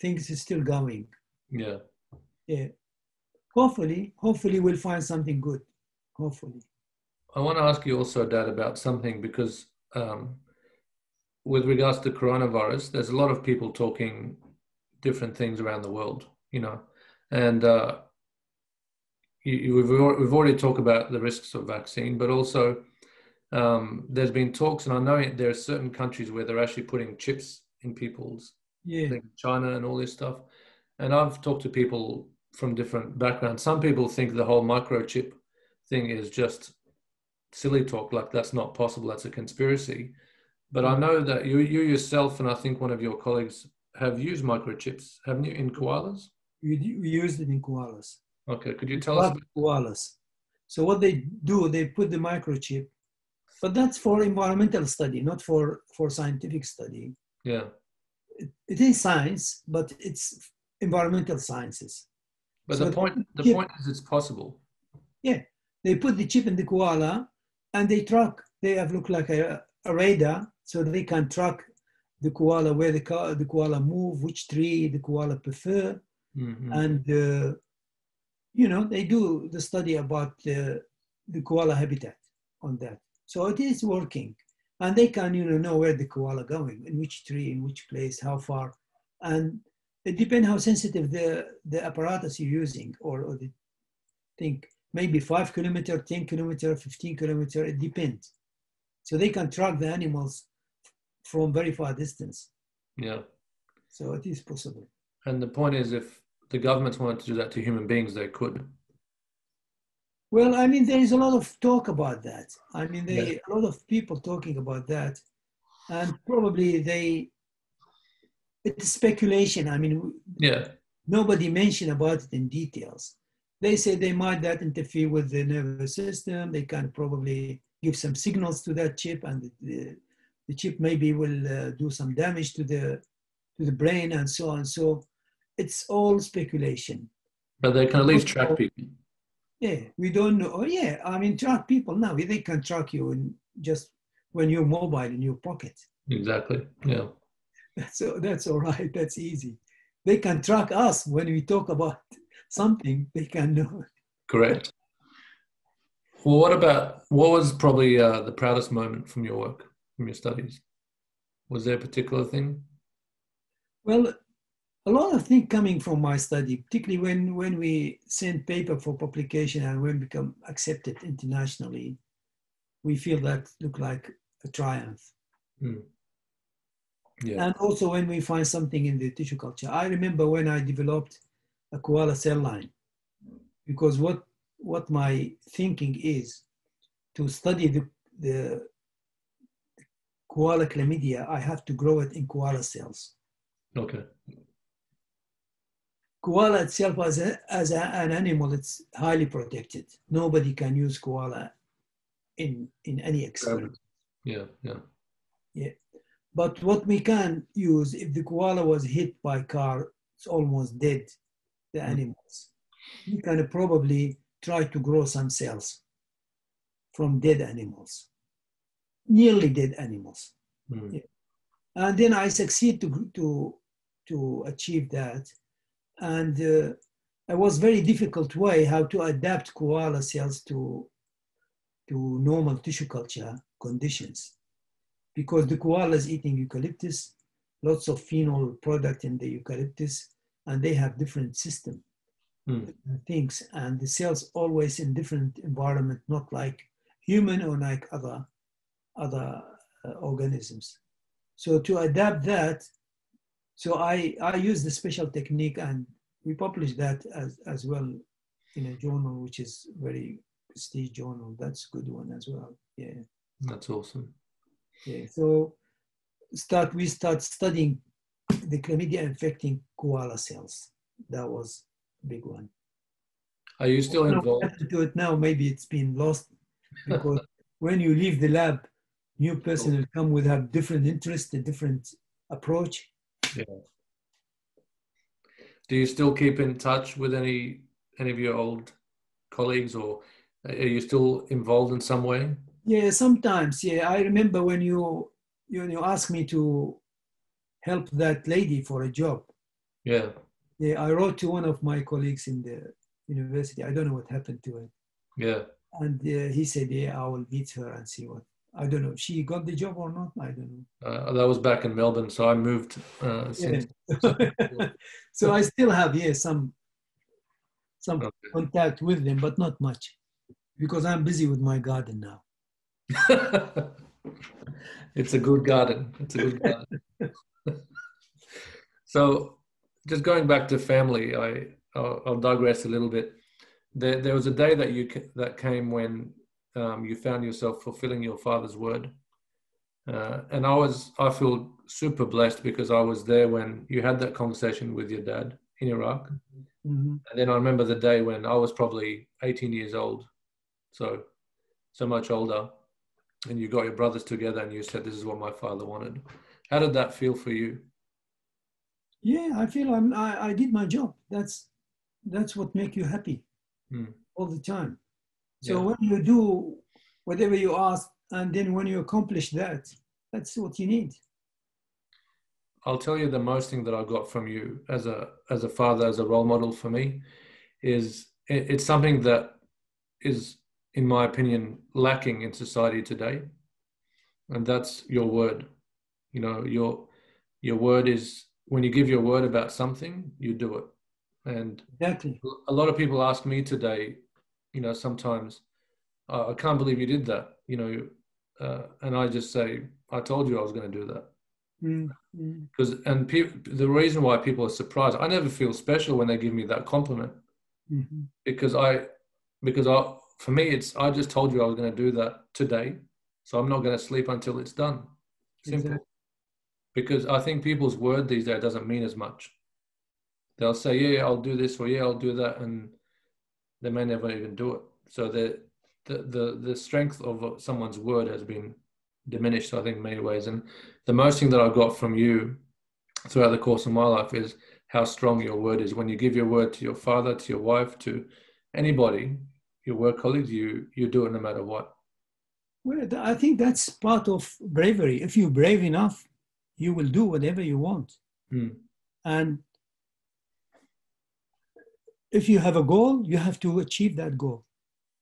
Speaker 2: things is still going.
Speaker 1: Yeah.
Speaker 2: Yeah. Hopefully, hopefully we'll find something good. Hopefully.
Speaker 1: I want to ask you also, Dad, about something because um, with regards to coronavirus, there's a lot of people talking different things around the world, you know, and uh, you, we've, we've already talked about the risks of vaccine, but also um, there's been talks, and I know there are certain countries where they're actually putting chips in people's,
Speaker 2: yeah,
Speaker 1: China and all this stuff. And I've talked to people from different backgrounds. Some people think the whole microchip thing is just silly talk, like that's not possible, that's a conspiracy. But I know that you, you yourself, and I think one of your colleagues have used microchips, haven't you, in koalas?
Speaker 2: We, we used it in koalas.
Speaker 1: Okay, could you tell us?
Speaker 2: Koalas. So what they do, they put the microchip, but that's for environmental study, not for, for scientific study.
Speaker 1: Yeah.
Speaker 2: it, it is science, but it's environmental sciences.
Speaker 1: But so the point, the chip, point is it's possible.
Speaker 2: Yeah, they put the chip in the koala, and they track. They have looked like a, a radar, so they can track the koala where the, the koala move, which tree the koala prefer, mm-hmm. and uh, you know, they do the study about uh, the koala habitat on that. So it is working. And they can, you know, know where the koala going, in which tree, in which place, how far. And it depends how sensitive the, the apparatus you're using or, or the thing. maybe five kilometer, 10 kilometer, 15 kilometer, it depends. So they can track the animals from very far distance.
Speaker 1: Yeah.
Speaker 2: So it is possible.
Speaker 1: And the point is if the governments wanted to do that to human beings, they could.
Speaker 2: Well, I mean, there is a lot of talk about that. I mean, there yeah. a lot of people talking about that, and probably they. It's speculation. I mean,
Speaker 1: yeah.
Speaker 2: Nobody mentioned about it in details. They say they might that interfere with the nervous system. They can probably give some signals to that chip, and the, the chip maybe will uh, do some damage to the to the brain and so on. So it's all speculation.
Speaker 1: But they can at least track people.
Speaker 2: Yeah, we don't know. Oh, yeah, I mean, track people now. They can track you in just when you're mobile in your pocket.
Speaker 1: Exactly. Yeah.
Speaker 2: So that's all right. That's easy. They can track us when we talk about something. They can know.
Speaker 1: Correct. Well, what about what was probably uh, the proudest moment from your work, from your studies? Was there a particular thing?
Speaker 2: Well, a lot of things coming from my study, particularly when, when we send paper for publication and when become accepted internationally, we feel that look like a triumph.
Speaker 1: Mm. Yeah.
Speaker 2: And also when we find something in the tissue culture. I remember when I developed a koala cell line, because what, what my thinking is to study the, the koala chlamydia, I have to grow it in koala cells.
Speaker 1: Okay.
Speaker 2: Koala itself as, a, as a, an animal, it's highly protected. Nobody can use koala in, in any experiment.
Speaker 1: Yeah, yeah.
Speaker 2: Yeah. But what we can use, if the koala was hit by car, it's almost dead, the
Speaker 1: Mm.
Speaker 2: animals. We can probably try to grow some cells from dead animals, nearly dead animals.
Speaker 1: Mm.
Speaker 2: And then I succeed to, to, to achieve that. And uh, it was very difficult way how to adapt koala cells to, to normal tissue culture conditions. Because the koala is eating eucalyptus, lots of phenol product in the eucalyptus, and they have different system
Speaker 1: Mm.
Speaker 2: things. And the cells always in different environment, not like human or like other, other uh, organisms. So to adapt that, so I, I use the special technique and we publish that as, as well in a journal, which is very prestige journal. That's a good one as well. Yeah.
Speaker 1: That's awesome.
Speaker 2: Yeah. So start we start studying the chlamydia infecting koala cells. That was a big one.
Speaker 1: Are you still
Speaker 2: I know
Speaker 1: involved?
Speaker 2: what happened to it now. Maybe it's been lost because [LAUGHS] when you leave the lab, new person will come with a different interest, a different approach.
Speaker 1: Do you still keep in touch with any any of your old colleagues, or are you still involved in some way?
Speaker 2: Yeah, sometimes. Yeah, I remember when you you, you asked me to help that lady for a job.
Speaker 1: Yeah.
Speaker 2: Yeah, I wrote to one of my colleagues in the university. I don't know what happened to it.
Speaker 1: Yeah.
Speaker 2: And uh, he said, yeah, I will meet her and see what. I don't know. if She got the job or not. I don't know.
Speaker 1: Uh, that was back in Melbourne, so I moved uh, since. [LAUGHS]
Speaker 2: so I still have yeah some some
Speaker 1: Okay.
Speaker 2: contact with them, but not much, because I'm busy with my garden now. [LAUGHS]
Speaker 1: it's a good garden. It's a good garden. [LAUGHS] so, just going back to family, I I'll, I'll digress a little bit. There, there was a day that you that came when um, you found yourself fulfilling your father's word, uh, and I was I feel super blessed because I was there when you had that conversation with your dad in Iraq,
Speaker 2: Mhm.
Speaker 1: and then I remember the day when I was probably 18 years old, so so much older, and you got your brothers together and you said, "This is what my father wanted." How did that feel for you?
Speaker 2: Yeah, I feel I'm, I I did my job. That's that's what make you happy
Speaker 1: Hmm.
Speaker 2: all the time. So
Speaker 1: Yeah.
Speaker 2: when you do whatever you ask, and then when you accomplish that, that's what you need.
Speaker 1: I'll tell you the most thing that I got from you as a as a father, as a role model for me, is it, it's something that is, in my opinion, lacking in society today, and that's your word. You know, your your word is when you give your word about something, you do it, and
Speaker 2: Exactly.
Speaker 1: a lot of people ask me today, you know, sometimes, uh, I can't believe you did that, you know, uh, and I just say, I told you I was going to do that. Because and pe- the reason why people are surprised, I never feel special when they give me that compliment
Speaker 2: mhm.
Speaker 1: because I, because I, for me, it's I just told you I was going to do that today, so I'm not going to sleep until it's done. Simple.
Speaker 2: Exactly.
Speaker 1: Because I think people's word these days doesn't mean as much. They'll say, "Yeah, I'll do this," or "Yeah, I'll do that," and they may never even do it. So the the the, the strength of someone's word has been diminished, I think, in many ways. And the most thing that I've got from you throughout the course of my life is how strong your word is. When you give your word to your father, to your wife, to anybody, your work colleagues, you you do it no matter what.
Speaker 2: Well, I think that's part of bravery. If you're brave enough, you will do whatever you want.
Speaker 1: Hmm.
Speaker 2: And if you have a goal, you have to achieve that goal.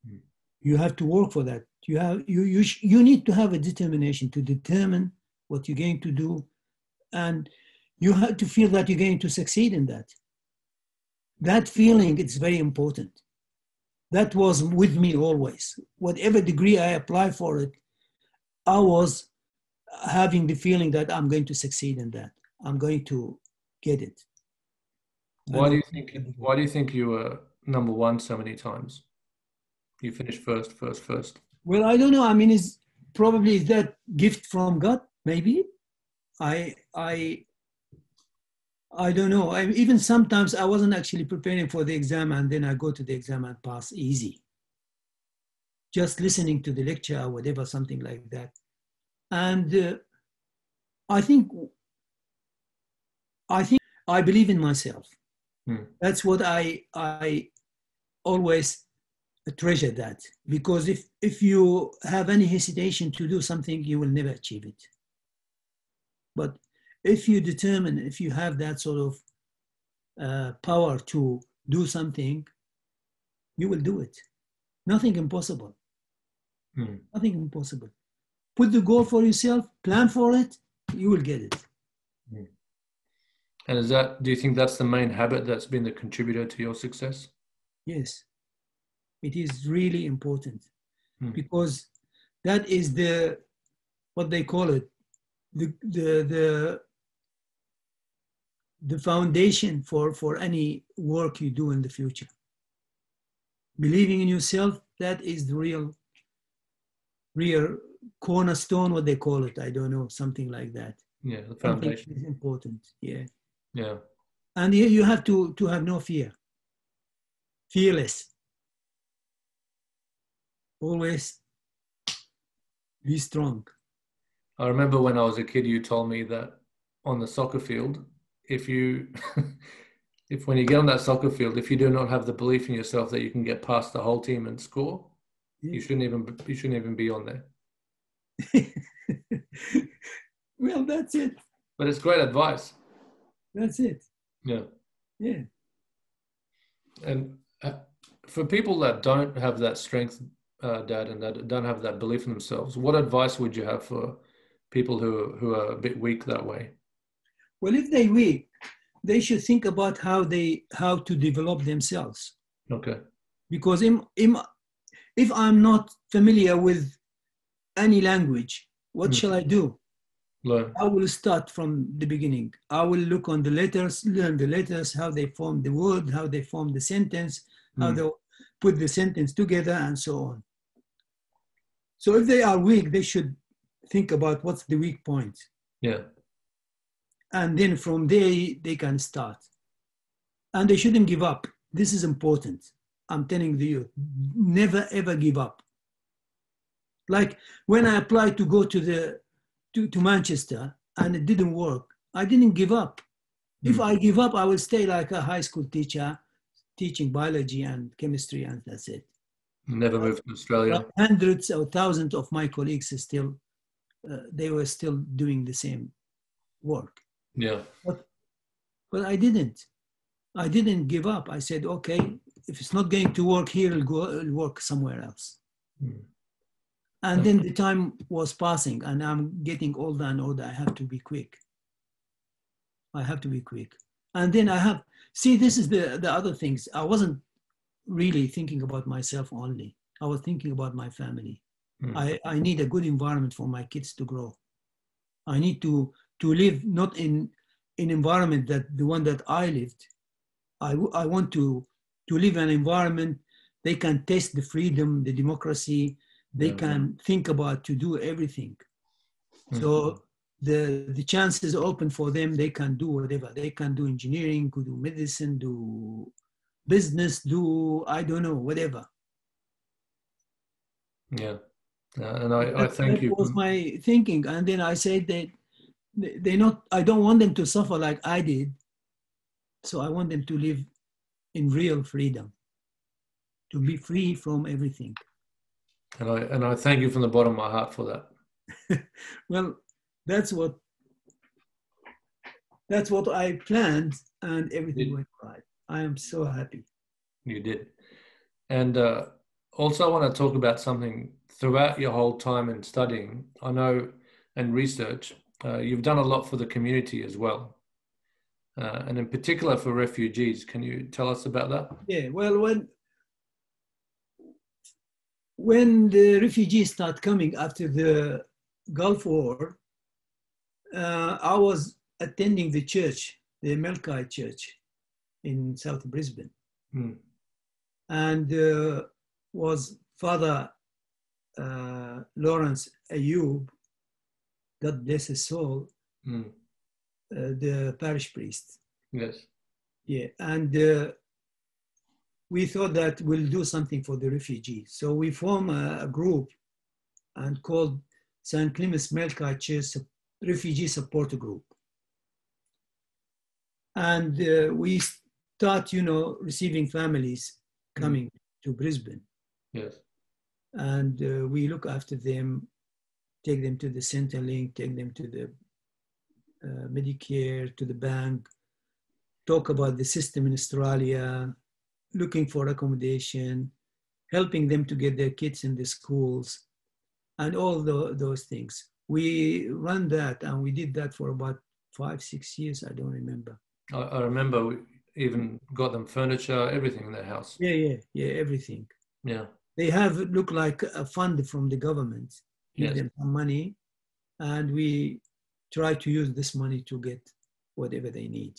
Speaker 1: Hmm.
Speaker 2: You have to work for that. You have you you sh- you need to have a determination to determine what you're going to do, and you have to feel that you're going to succeed in that. That feeling is very important. That was with me always. Whatever degree I apply for it, I was having the feeling that I'm going to succeed in that. I'm going to get it.
Speaker 1: Why do you think? Why do you think you were number one so many times? You finished first, first, first.
Speaker 2: Well, I don't know. I mean, it's probably that gift from God. Maybe. I I I don't know. I, even sometimes I wasn't actually preparing for the exam, and then I go to the exam and pass easy. Just listening to the lecture or whatever, something like that. And uh, I think I think I believe in myself.
Speaker 1: Hmm.
Speaker 2: That's what I I always treasure that because if if you have any hesitation to do something, you will never achieve it. But if you determine, if you have that sort of uh, power to do something, you will do it. Nothing impossible.
Speaker 1: Hmm.
Speaker 2: Nothing impossible. Put the goal for yourself, plan for it, you will get it.
Speaker 1: And is that? Do you think that's the main habit that's been the contributor to your success?
Speaker 2: Yes, it is really important
Speaker 1: Hmm.
Speaker 2: because that is the what they call it the the the the foundation for for any work you do in the future. Believing in yourself that is the real real cornerstone what they call it i don't know something like that
Speaker 1: Yeah, the foundation.
Speaker 2: is important yeah
Speaker 1: Yeah,
Speaker 2: and you you have to to have no fear. Fearless. Always be strong.
Speaker 1: I remember when I was a kid, you told me that on the soccer field, if you, [LAUGHS] if when you get on that soccer field, if you do not have the belief in yourself that you can get past the whole team and score, you shouldn't even you shouldn't even be on there. [LAUGHS]
Speaker 2: well that's it.
Speaker 1: But it's great advice.
Speaker 2: That's it
Speaker 1: Yeah.
Speaker 2: yeah
Speaker 1: And uh, for people that don't have that strength, uh, Dad, and that don't have that belief in themselves, what advice would you have for people who who are a bit weak that way?
Speaker 2: well if they weak they should think about how they how to develop themselves
Speaker 1: Okay.
Speaker 2: because im, im, if i'm not familiar with any language what
Speaker 1: Mm.
Speaker 2: shall i do
Speaker 1: Learn.
Speaker 2: i will start from the beginning. I will look on the letters learn the letters how they form the word how they form the sentence how
Speaker 1: Mm.
Speaker 2: they put the sentence together and so on. So if they are weak they should think about what's the weak point.
Speaker 1: Yeah.
Speaker 2: and then from there they can start. And they shouldn't give up. This is important. I'm telling you never ever give up. Like when i applied to go to the to, to manchester and it didn't work i didn't give up if
Speaker 1: Mm.
Speaker 2: i give up i will stay like a high school teacher teaching biology and chemistry and that's it
Speaker 1: Never moved to Australia.
Speaker 2: but hundreds or thousands of my colleagues still uh, they were still doing the same work
Speaker 1: Yeah.
Speaker 2: but I didn't. I didn't give up. I said, okay, if it's not going to work here, it'll go it'll work somewhere else.
Speaker 1: Mm.
Speaker 2: And then the time was passing, and I'm getting older and older. I have to be quick. I have to be quick. And then I have see. This is the the other things. I wasn't really thinking about myself only. I was thinking about my family.
Speaker 1: Mm.
Speaker 2: I, I need a good environment for my kids to grow. I need to to live not in an environment that the one that I lived. I, I want to to live in an environment they can taste the freedom, the democracy. They
Speaker 1: Yeah.
Speaker 2: can think about to do everything. So the the chance is open for them. They can do whatever. They can do engineering, could do medicine, do business, do I don't know, whatever.
Speaker 1: Yeah. Uh, and I, I
Speaker 2: That-
Speaker 1: thank
Speaker 2: that
Speaker 1: you.
Speaker 2: was my thinking, and then I said that they not. I don't want them to suffer like I did. So I want them to live in real freedom, to be free from everything.
Speaker 1: And I and I thank you from the bottom of my heart for that. [LAUGHS]
Speaker 2: Well, that's what that's what I planned, and everything went right. I am so happy.
Speaker 1: You did. And uh, also, I want to talk about something throughout your whole time in studying. I know and research. uh, you've done a lot for the community as well, uh, and in particular for refugees. Can you tell us about that?
Speaker 2: Yeah, well, when when the refugees start coming after the Gulf War, uh, I was attending the church, the Melkite Church in South Brisbane,
Speaker 1: Hmm.
Speaker 2: and uh, was Father uh, Lawrence Ayub, God bless his soul, uh, the parish priest.
Speaker 1: Yes.
Speaker 2: Yeah, and uh, we thought that we'll do something for the refugees. So we formed a, a group and called St. Clements Melkite Refugee Support Group. And uh, we start, you know, receiving families coming to Brisbane.
Speaker 1: Yes.
Speaker 2: And uh, we look after them, take them to the Centrelink, take them to the uh, Medicare, to the bank, talk about the system in Australia, looking for accommodation, helping them to get their kids in the schools, and all tho- those things. We run that and we did that for about five, six years. I don't remember.
Speaker 1: I, I remember we even got them furniture, everything in their house.
Speaker 2: Yeah, yeah, yeah, everything.
Speaker 1: Yeah.
Speaker 2: They have look like a fund from the government, give
Speaker 1: Yes.
Speaker 2: them some money, and we try to use this money to get whatever they need.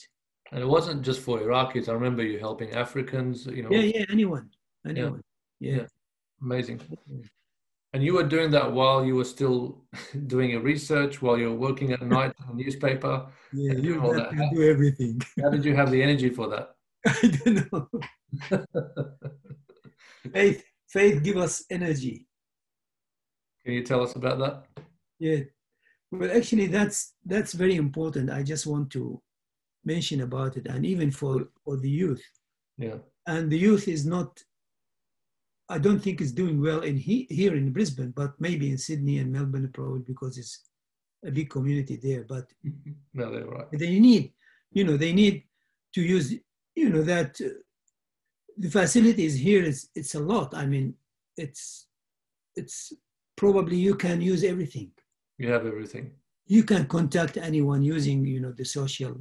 Speaker 1: And it wasn't just for Iraqis. I remember you helping Africans, you know,
Speaker 2: Yeah, yeah, anyone, anyone. Yeah.
Speaker 1: Yeah. amazing. And you were doing that while you were still [LAUGHS] doing your research, while you were working at night in the newspaper.
Speaker 2: Yeah, you
Speaker 1: doing all that.
Speaker 2: to do everything. [LAUGHS]
Speaker 1: How did you have the energy for that? [LAUGHS]
Speaker 2: I don't know. Faith, faith give us energy.
Speaker 1: Can you tell us about that?
Speaker 2: Yeah. Well, actually, that's that's very important. I just want to mention about it, and even for for the youth.
Speaker 1: Yeah.
Speaker 2: And the youth is not. I don't think it's doing well in he, here in Brisbane, but maybe in Sydney and Melbourne probably because it's a big community there. But [LAUGHS]
Speaker 1: No, they're right.
Speaker 2: they need, you know, they need to use, you know, that uh, the facilities here is it's a lot. I mean, it's it's probably you can use everything.
Speaker 1: You have everything.
Speaker 2: You can contact anyone using, you know, the social,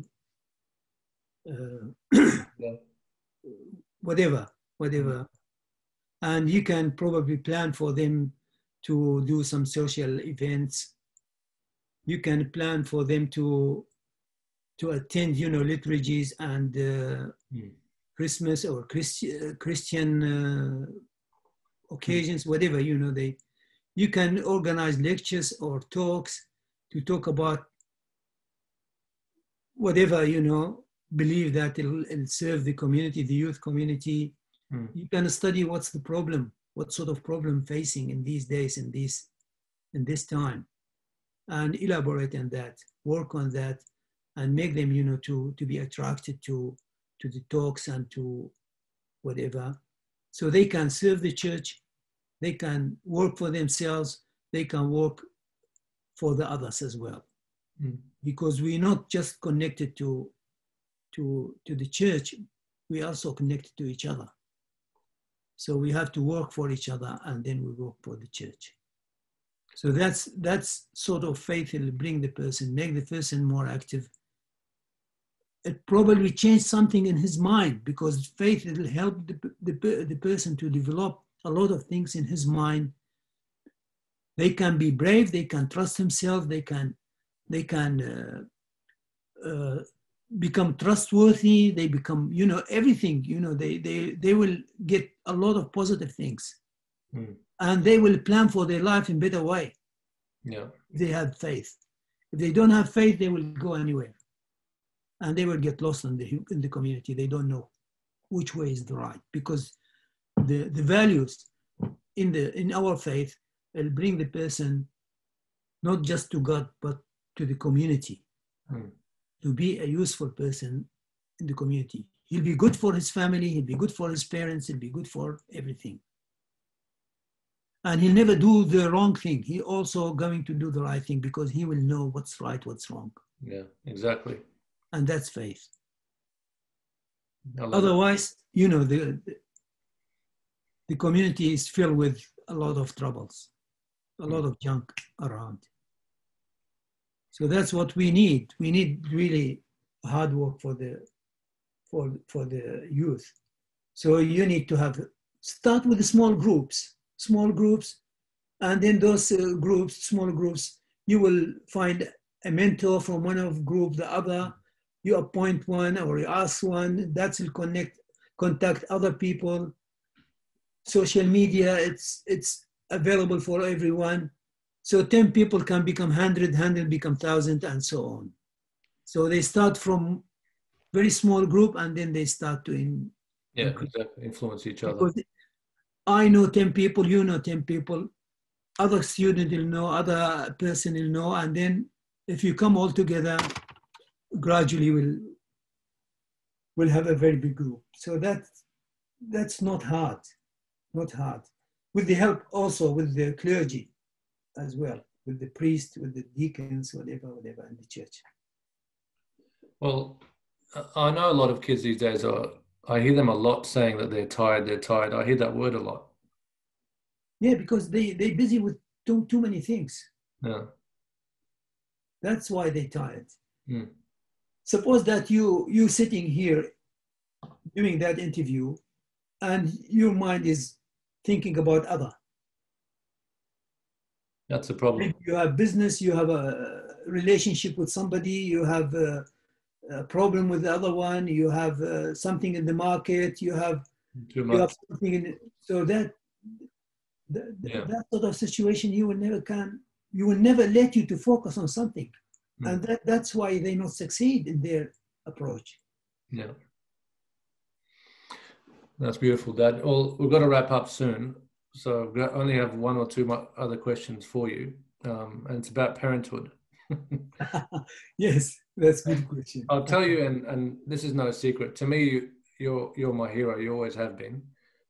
Speaker 1: Yeah. [CLEARS THROAT]
Speaker 2: whatever, whatever, and you can probably plan for them to do some social events. You can plan for them to to attend, you know, liturgies and uh,
Speaker 1: Mm.
Speaker 2: Christmas or Christi- uh, Christian uh, occasions, whatever, you know, they, you can organize lectures or talks to talk about whatever, you know, believe that it'll, it'll serve the community, the youth community.
Speaker 1: Mm.
Speaker 2: You can study what's the problem, what sort of problem facing in these days, in this, in this time, and elaborate on that, work on that, and make them, you know, to, to be attracted to, to the talks and to whatever. So they can serve the church, they can work for themselves, they can work for the others as well.
Speaker 1: Mm.
Speaker 2: Because we're not just connected to, to, to the church, we also connect to each other. So we have to work for each other and then we work for the church. So that's that's sort of faith will bring the person, make the person more active. It probably change something in his mind because faith will help the, the, the person to develop a lot of things in his mind. They can be brave, they can trust himself, they can they can uh, uh, become trustworthy, they become, you know, everything, you know, they they they will get a lot of positive things.
Speaker 1: Mm.
Speaker 2: And they will plan for their life in better way
Speaker 1: Yeah.
Speaker 2: they have faith. If they don't have faith, they will go anywhere. And they will get lost in the, in the community. They don't know which way is the right because the, the values in, the, in our faith will bring the person not just to God, but to the community
Speaker 1: Mm.
Speaker 2: To be a useful person in the community. He'll be good for his family, he'll be good for his parents, he'll be good for everything. And he'll never do the wrong thing. He also going to do the right thing because he will know what's right, what's wrong.
Speaker 1: Yeah. Exactly.
Speaker 2: And that's faith.
Speaker 1: I love it.
Speaker 2: Otherwise, you know, the, the community is filled with a lot of troubles, a lot of junk around. So that's what we need. We need really hard work for the for for the youth. So you need to have start with small groups, small groups, and in those uh, groups, small groups, you will find a mentor from one of group, the other. You appoint one or you ask one. That will connect, contact other people. Social media, it's it's available for everyone. So 10 people can become 100, 100 become 1,000, and so on. So they start from very small group and then they start to in,
Speaker 1: yeah, exactly. influence each other.
Speaker 2: Because I know 10 people, you know 10 people, other student will know, other person will know, and then if you come all together, gradually will will have a very big group. So that that's not hard, not hard. With the help also with the clergy as well, with the priest, with the deacons, whatever, whatever in the church.
Speaker 1: Well, I know a lot of kids these days are. I hear them a lot saying that they're tired. They're tired. I hear that word a lot.
Speaker 2: Yeah, because they they're busy with too too many things.
Speaker 1: Yeah.
Speaker 2: That's why they're tired.
Speaker 1: Mm.
Speaker 2: Suppose that you you sitting here doing that interview, and your mind is thinking about other.
Speaker 1: That's a problem.
Speaker 2: You have business, you have a relationship with somebody, you have a, a problem with the other one, you have uh, something in the market, you have,
Speaker 1: Too much.
Speaker 2: you have something in so that that,
Speaker 1: Yeah.
Speaker 2: that sort of situation you will never can you will never let you to focus on something
Speaker 1: Mm.
Speaker 2: and that, that's why they not succeed in their approach
Speaker 1: Yeah. That's beautiful, Dad. Well, we've got to wrap up soon. So I've got, only have one or two other questions for you. Um, and it's about parenthood. [LAUGHS]
Speaker 2: yes that's a good question
Speaker 1: I'll tell you, and, and this is no secret. To me, you- you're, you're my hero. You always have been.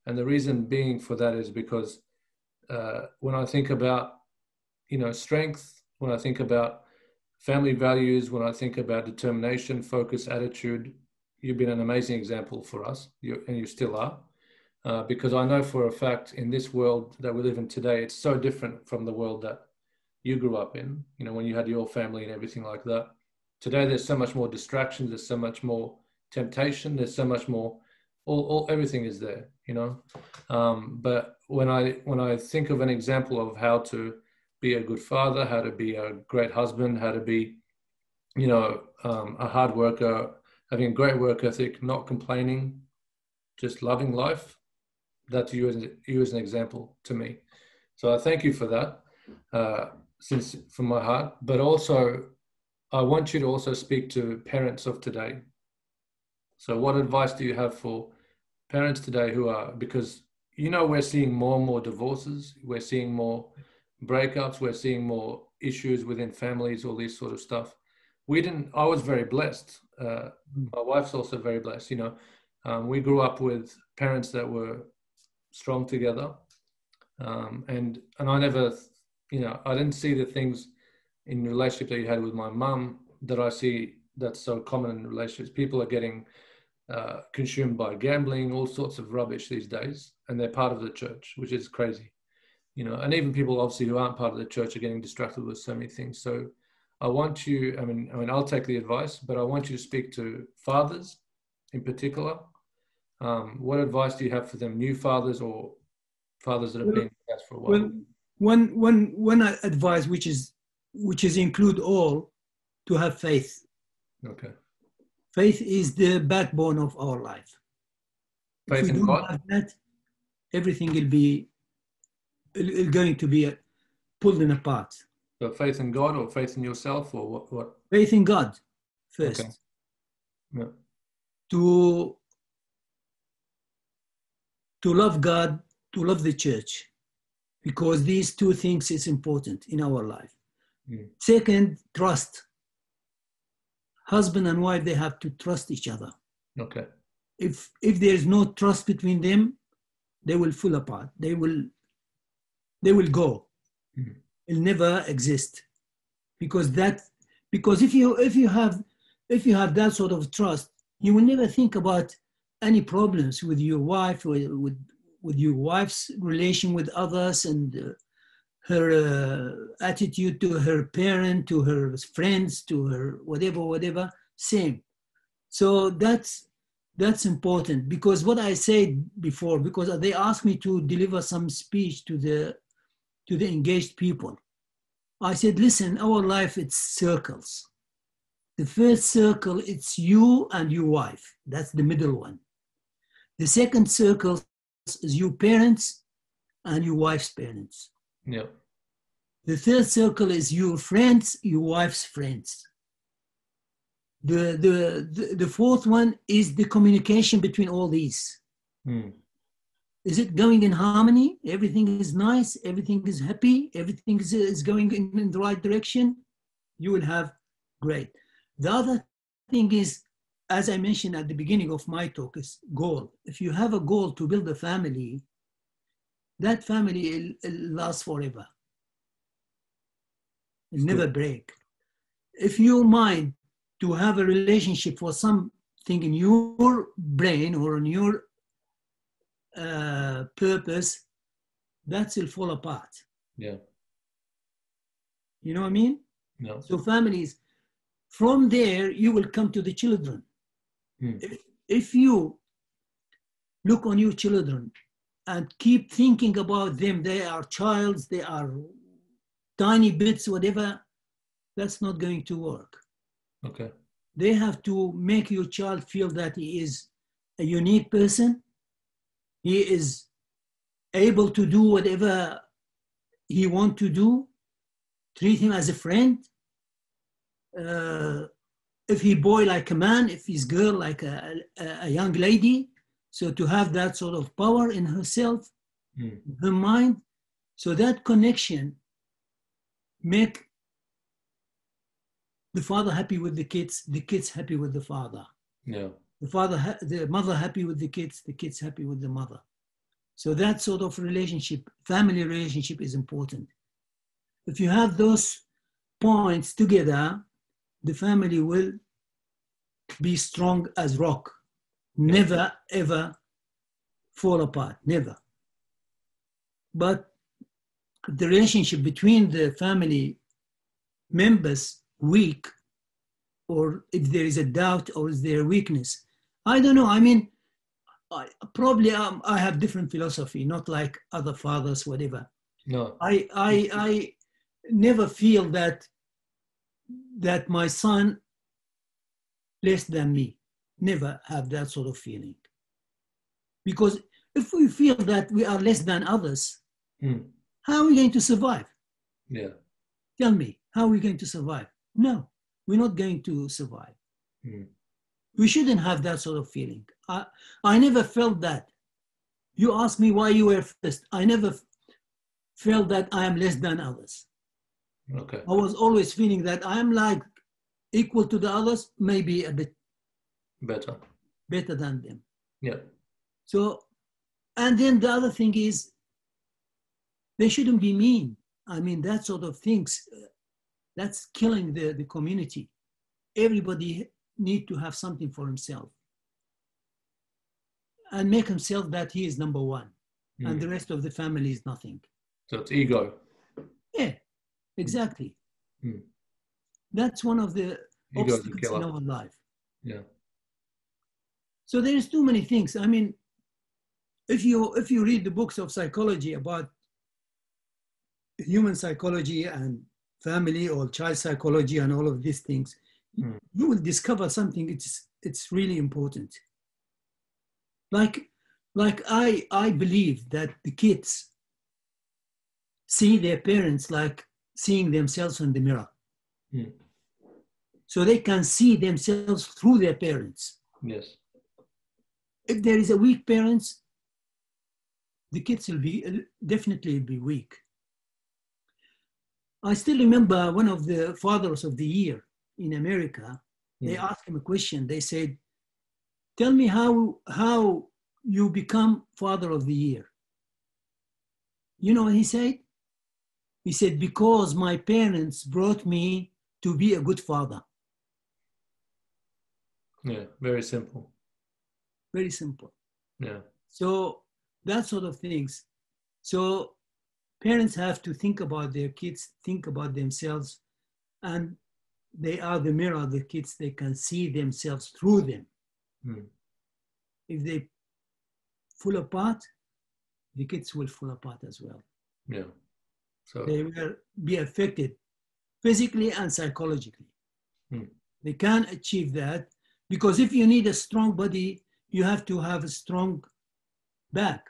Speaker 1: And the reason being for that is because uh, when I think about, you know, strength, when I think about family values, when I think about determination, focus, attitude, you've been an amazing example for us, you, and you still are. Uh, because I know for a fact in this world that we live in today, it's so different from the world that you grew up in, you know, when you had your family and everything like that. Today, there's so much more distractions, there's so much more temptation, there's so much more, all, all everything is there, you know. Um, but when I when I think of an example of how to be a good father, how to be a great husband, how to be, you know, um, a hard worker, having a great work ethic, not complaining, just loving life. That's you as you as an example to me. So I thank you for that, uh, since from my heart. But also, I want you to also speak to parents of today. So, what advice do you have for parents today who are because you know we're seeing more and more divorces, we're seeing more breakups, we're seeing more issues within families, all this sort of stuff. We didn't. I was very blessed. Uh, my wife's also very blessed. You know, um, we grew up with parents that were strong together, um, and and I never, you know, I didn't see the things in relationship that you had with my mum that I see that's so common in relationships. People are getting uh, consumed by gambling, all sorts of rubbish these days, and they're part of the church, which is crazy, you know. And even people obviously who aren't part of the church are getting distracted with so many things. So I want you. I mean, I mean, I'll take the advice, but I want you to speak to fathers in particular. Um, what advice do you have for them, new fathers or fathers that have been with us for a while?
Speaker 2: well one one one advice which is which is include all to have faith
Speaker 1: okay.
Speaker 2: faith is the backbone of our life if
Speaker 1: Faith
Speaker 2: we
Speaker 1: in
Speaker 2: don't
Speaker 1: God.
Speaker 2: have that everything will be going to be pulled in apart
Speaker 1: So faith in God or faith in yourself or what? what?
Speaker 2: faith in god first
Speaker 1: Okay. Yeah.
Speaker 2: to to love god to love the church because these two things is important in our life
Speaker 1: Mm.
Speaker 2: second trust husband and wife they have to trust each other
Speaker 1: Okay.
Speaker 2: if if there is no trust between them they will fall apart they will they will go
Speaker 1: Mhm.
Speaker 2: it'll never exist because that because if you if you have if you have that sort of trust you will never think about any problems with your wife or with with your wife's relation with others and uh, her uh, attitude to her parent, to her friends, to her whatever, whatever, same. So that's that's important because what I said before, because they asked me to deliver some speech to the to the engaged people. I said, listen, our life it's circles. The first circle, it's you and your wife. That's the middle one. The second circle is your parents and your wife's parents.
Speaker 1: Yeah.
Speaker 2: The third circle is your friends, your wife's friends. The, the, the, the fourth one is the communication between all these.
Speaker 1: Mm.
Speaker 2: Is it going in harmony? Everything is nice, everything is happy, everything is, is going in, in the right direction. You will have great. The other thing is, as I mentioned at the beginning of my talk, is goal. If you have a goal to build a family, that family lasts forever. It never break. If your mind to have a relationship for something in your brain or in your uh, purpose, that will fall apart.
Speaker 1: Yeah.
Speaker 2: You know what I mean?
Speaker 1: No.
Speaker 2: So families, from there, you will come to the children.
Speaker 1: Hmm.
Speaker 2: If, if you look on your children and keep thinking about them, they are childs, they are tiny bits, whatever, that's not going to work.
Speaker 1: Okay.
Speaker 2: They have to make your child feel that he is a unique person. He is able to do whatever he want to do. Treat him as a friend. Uh, if he boy like a man, if he's girl like a, a, a, young lady. So to have that sort of power in herself,
Speaker 1: Mm.
Speaker 2: her mind. So that connection make the father happy with the kids, the kids happy with the father.
Speaker 1: Yeah.
Speaker 2: The father, the mother happy with the kids, the kids happy with the mother. So that sort of relationship, family relationship is important. If you have those points together, the family will be strong as rock. Never ever fall apart, never. But the relationship between the family members weak or if there is a doubt or is there a weakness i don't know i mean I, probably um, i have different philosophy not like other fathers whatever
Speaker 1: No.
Speaker 2: i i i never feel that that my son less than me never have that sort of feeling. Because if we feel that we are less than others
Speaker 1: Mm.
Speaker 2: how are we going to survive?
Speaker 1: Yeah.
Speaker 2: tell me how are we going to survive? No we're not going to survive.
Speaker 1: Mm.
Speaker 2: we shouldn't have that sort of feeling. I i never felt that. You ask me why you were first. I never felt that i am less than others
Speaker 1: Okay.
Speaker 2: i was always feeling that i am like equal to the others maybe a bit
Speaker 1: Better.
Speaker 2: better than them
Speaker 1: Yeah.
Speaker 2: so and then the other thing is they shouldn't be mean i mean that sort of things uh, that's killing the, the community everybody need to have something for himself and make himself that he is number one and
Speaker 1: Mm.
Speaker 2: the rest of the family is nothing
Speaker 1: So it's ego.
Speaker 2: Yeah exactly.
Speaker 1: Mm.
Speaker 2: that's one of the
Speaker 1: the
Speaker 2: obstacles in our life.
Speaker 1: Yeah.
Speaker 2: so there's too many things. I mean if you if you read the books of psychology about human psychology and family or child psychology and all of these things
Speaker 1: Hmm.
Speaker 2: you will discover something. It's it's really important. Like like i i believe that the kids see their parents like seeing themselves in the mirror
Speaker 1: Hmm.
Speaker 2: so they can see themselves through their parents
Speaker 1: Yes.
Speaker 2: if there is a weak parents, the kids will be definitely be weak. I still remember one of the fathers of the year in America. They
Speaker 1: Mm.
Speaker 2: asked him a question. They said, "Tell me how how you become father of the year." You know what he said? He said, "Because my parents brought me to be a good father."
Speaker 1: Yeah. Very simple.
Speaker 2: Very simple.
Speaker 1: Yeah.
Speaker 2: So that sort of things. So parents have to think about their kids, think about themselves, and they are the mirror of the kids. They can see themselves through them.
Speaker 1: Hmm.
Speaker 2: If they fall apart, the kids will fall apart as well.
Speaker 1: Yeah. So
Speaker 2: They will be affected physically and psychologically.
Speaker 1: Hmm.
Speaker 2: They can achieve that because if you need a strong body, you have to have a strong back,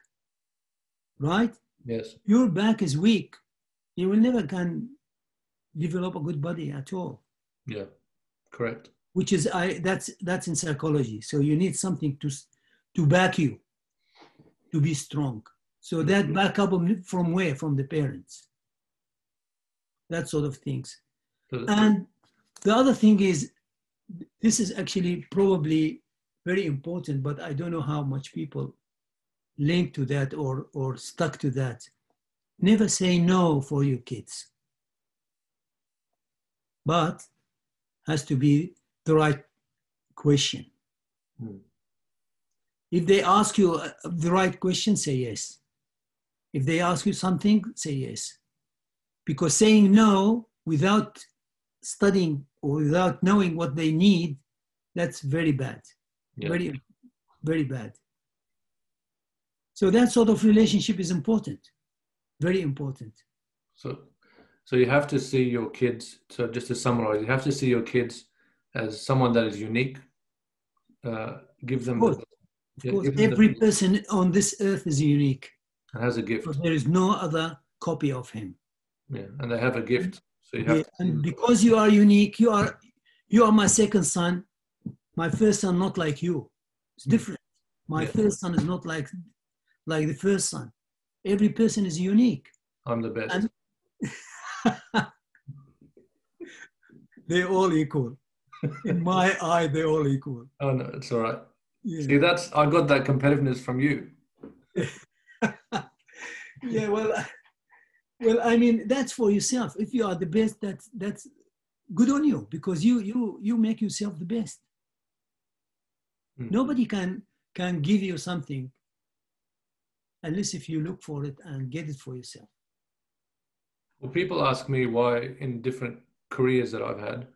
Speaker 2: right?
Speaker 1: yes.
Speaker 2: Your back is weak. You will never can develop a good body at all.
Speaker 1: Yeah. Correct.
Speaker 2: which is I that's that's in psychology. So you need something to to back you to be strong. So that back up from- from where? From the parents. That sort of things. And the other thing is, this is actually probably very important, but I don't know how much people link to that or or stuck to that. Never say no for your kids. But has to be the right question.
Speaker 1: Hmm.
Speaker 2: If they ask you uh, the right question, say yes. If they ask you something, say yes. Because saying no without studying or without knowing what they need, that's very bad.
Speaker 1: yeah.
Speaker 2: Very, very bad. So that sort of relationship is important. Very important.
Speaker 1: So, so you have to see your kids. So, just to summarize, you have to see your kids as someone that is unique. Uh, give them
Speaker 2: Of course.
Speaker 1: the,
Speaker 2: Of course,
Speaker 1: them the-
Speaker 2: every person on this earth is unique.
Speaker 1: has a gift.
Speaker 2: Because there is no other copy of him.
Speaker 1: Yeah, and they have a gift. So you have
Speaker 2: Yeah, and because you are unique, you are you are my second son. My first son not like you. It's hmm. different. My
Speaker 1: Yeah.
Speaker 2: first son is not like like the first son. Every person is unique.
Speaker 1: I'm the best. [LAUGHS]
Speaker 2: They're all equal. In [LAUGHS] my eye, they're all equal.
Speaker 1: oh no, it's all right.
Speaker 2: Yeah.
Speaker 1: See, that's I got that competitiveness from you. [LAUGHS]
Speaker 2: yeah, well, well, I mean, that's for yourself. If you are the best, that's that's good on you because you you you make yourself the best.
Speaker 1: Mm.
Speaker 2: Nobody can can give you something unless if you look for it and get it for yourself.
Speaker 1: Well, people ask me why in different careers that I've had,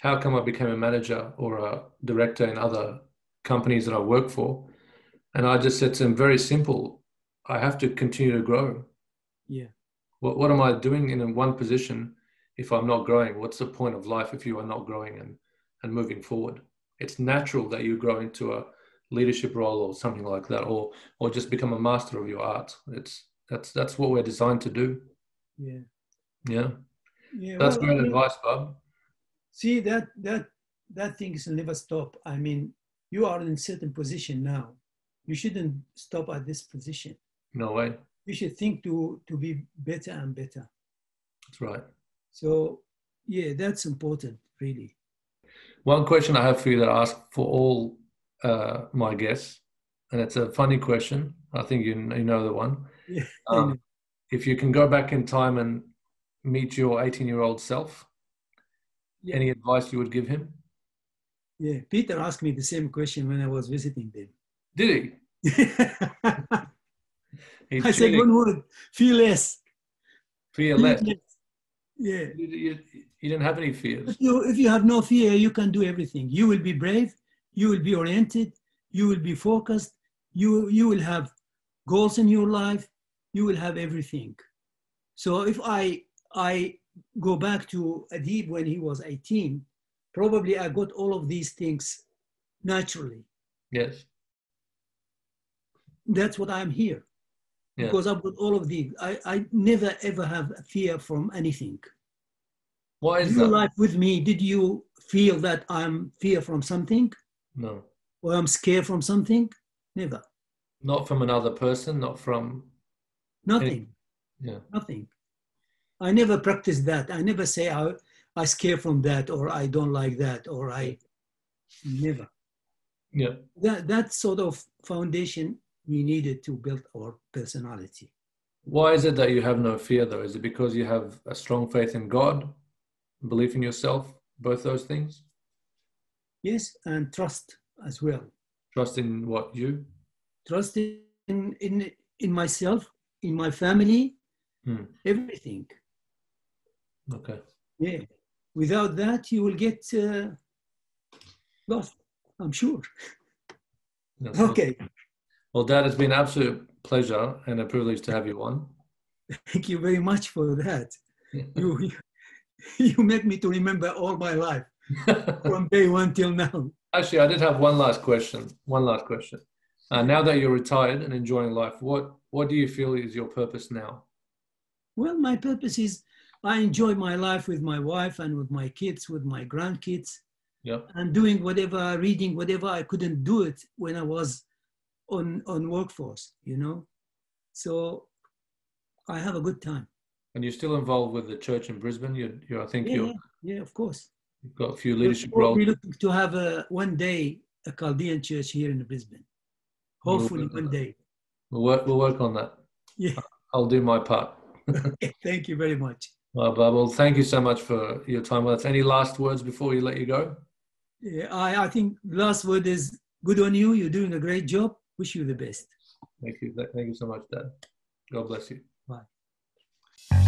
Speaker 1: how come I became a manager or a director in other companies that I work for? And I just said to them, very simple, I have to continue to grow.
Speaker 2: Yeah,
Speaker 1: What, what am I doing in one position if I'm not growing? What's the point of life if you are not growing and, and moving forward? It's natural that you grow into a leadership role or something like that, or or just become a master of your art. It's that's that's what we're designed to do.
Speaker 2: yeah,
Speaker 1: Yeah.
Speaker 2: yeah.
Speaker 1: That's
Speaker 2: well, I
Speaker 1: great
Speaker 2: mean,
Speaker 1: advice, Bob.
Speaker 2: See that that that thing is never stop. I mean, you are in a certain position now. You shouldn't stop at this position.
Speaker 1: No way.
Speaker 2: You should think to to be better and better.
Speaker 1: That's right.
Speaker 2: So yeah, that's important, really.
Speaker 1: One question I have for you that I ask for all uh, my guests, and it's a funny question. I think you, you know the one. [LAUGHS]
Speaker 2: Yeah,
Speaker 1: Um, if you can go back in time and meet your 18 year old self,
Speaker 2: Yeah.
Speaker 1: any advice you would give him?
Speaker 2: yeah. Peter asked me the same question when I was visiting them.
Speaker 1: Did he? [LAUGHS]
Speaker 2: I said one word: fearless.
Speaker 1: fearless.
Speaker 2: Fearless. Yeah.
Speaker 1: You, you, you didn't have any fears.
Speaker 2: If you, if you have no fear, you can do everything. You will be brave. You will be oriented. You will be focused. You you will have goals in your life. You will have everything. So if I I go back to Adeeb when he was 18, probably I got all of these things naturally.
Speaker 1: Yes.
Speaker 2: That's what I'm here.
Speaker 1: Yeah.
Speaker 2: Because I've got all of these. I, I never ever have fear from anything.
Speaker 1: Why is
Speaker 2: Your
Speaker 1: that?
Speaker 2: life with me, did you feel that I'm fear from something?
Speaker 1: No,
Speaker 2: or I'm scared from something? Never.
Speaker 1: not from another person, not from.
Speaker 2: Nothing.
Speaker 1: Yeah.
Speaker 2: Nothing. I never practice that. I never say I, I scare from that or I don't like that or I never.
Speaker 1: Yeah.
Speaker 2: That that sort of foundation we needed to build our personality.
Speaker 1: Why is it that you have no fear though? Is it because you have a strong faith in God, belief in yourself, both those things?
Speaker 2: Yes, and trust as well.
Speaker 1: Trust in what you?
Speaker 2: Trust in in, in myself, in my family,
Speaker 1: Hmm.
Speaker 2: everything.
Speaker 1: Okay.
Speaker 2: Yeah. Without that, you will get uh, lost, I'm sure. [LAUGHS] Okay.
Speaker 1: Well, Dad, it's been an absolute pleasure and a privilege to have you on.
Speaker 2: Thank you very much for that. [LAUGHS] You, you, make me to remember all my life from day one till now.
Speaker 1: Actually, I did have one last question. One last question. Uh, now that you're retired and enjoying life, what what do you feel is your purpose now?
Speaker 2: Well, my purpose is I enjoy my life with my wife and with my kids, with my grandkids,
Speaker 1: Yep.
Speaker 2: and doing whatever, reading whatever I couldn't do it when I was on on workforce, you know. So I have a good time.
Speaker 1: And you're still involved with the church in Brisbane. You, you I think
Speaker 2: Yeah,
Speaker 1: you're,
Speaker 2: yeah, of course.
Speaker 1: you've got a few leadership
Speaker 2: We're
Speaker 1: roles.
Speaker 2: looking to have a one day a Chaldean church here in Brisbane.
Speaker 1: We'll
Speaker 2: Hopefully
Speaker 1: on
Speaker 2: one
Speaker 1: that.
Speaker 2: day.
Speaker 1: We'll work. We'll work on that.
Speaker 2: Yeah. [LAUGHS]
Speaker 1: I'll do my part. [LAUGHS]
Speaker 2: Thank you very much.
Speaker 1: Well, Babel, thank you so much for your time with us. Any last words before we let you go?
Speaker 2: Yeah, I, I think last word is good on you. You're doing a great job. Wish you the best.
Speaker 1: Thank you. Thank you so much, Dad. God bless you.
Speaker 2: Bye.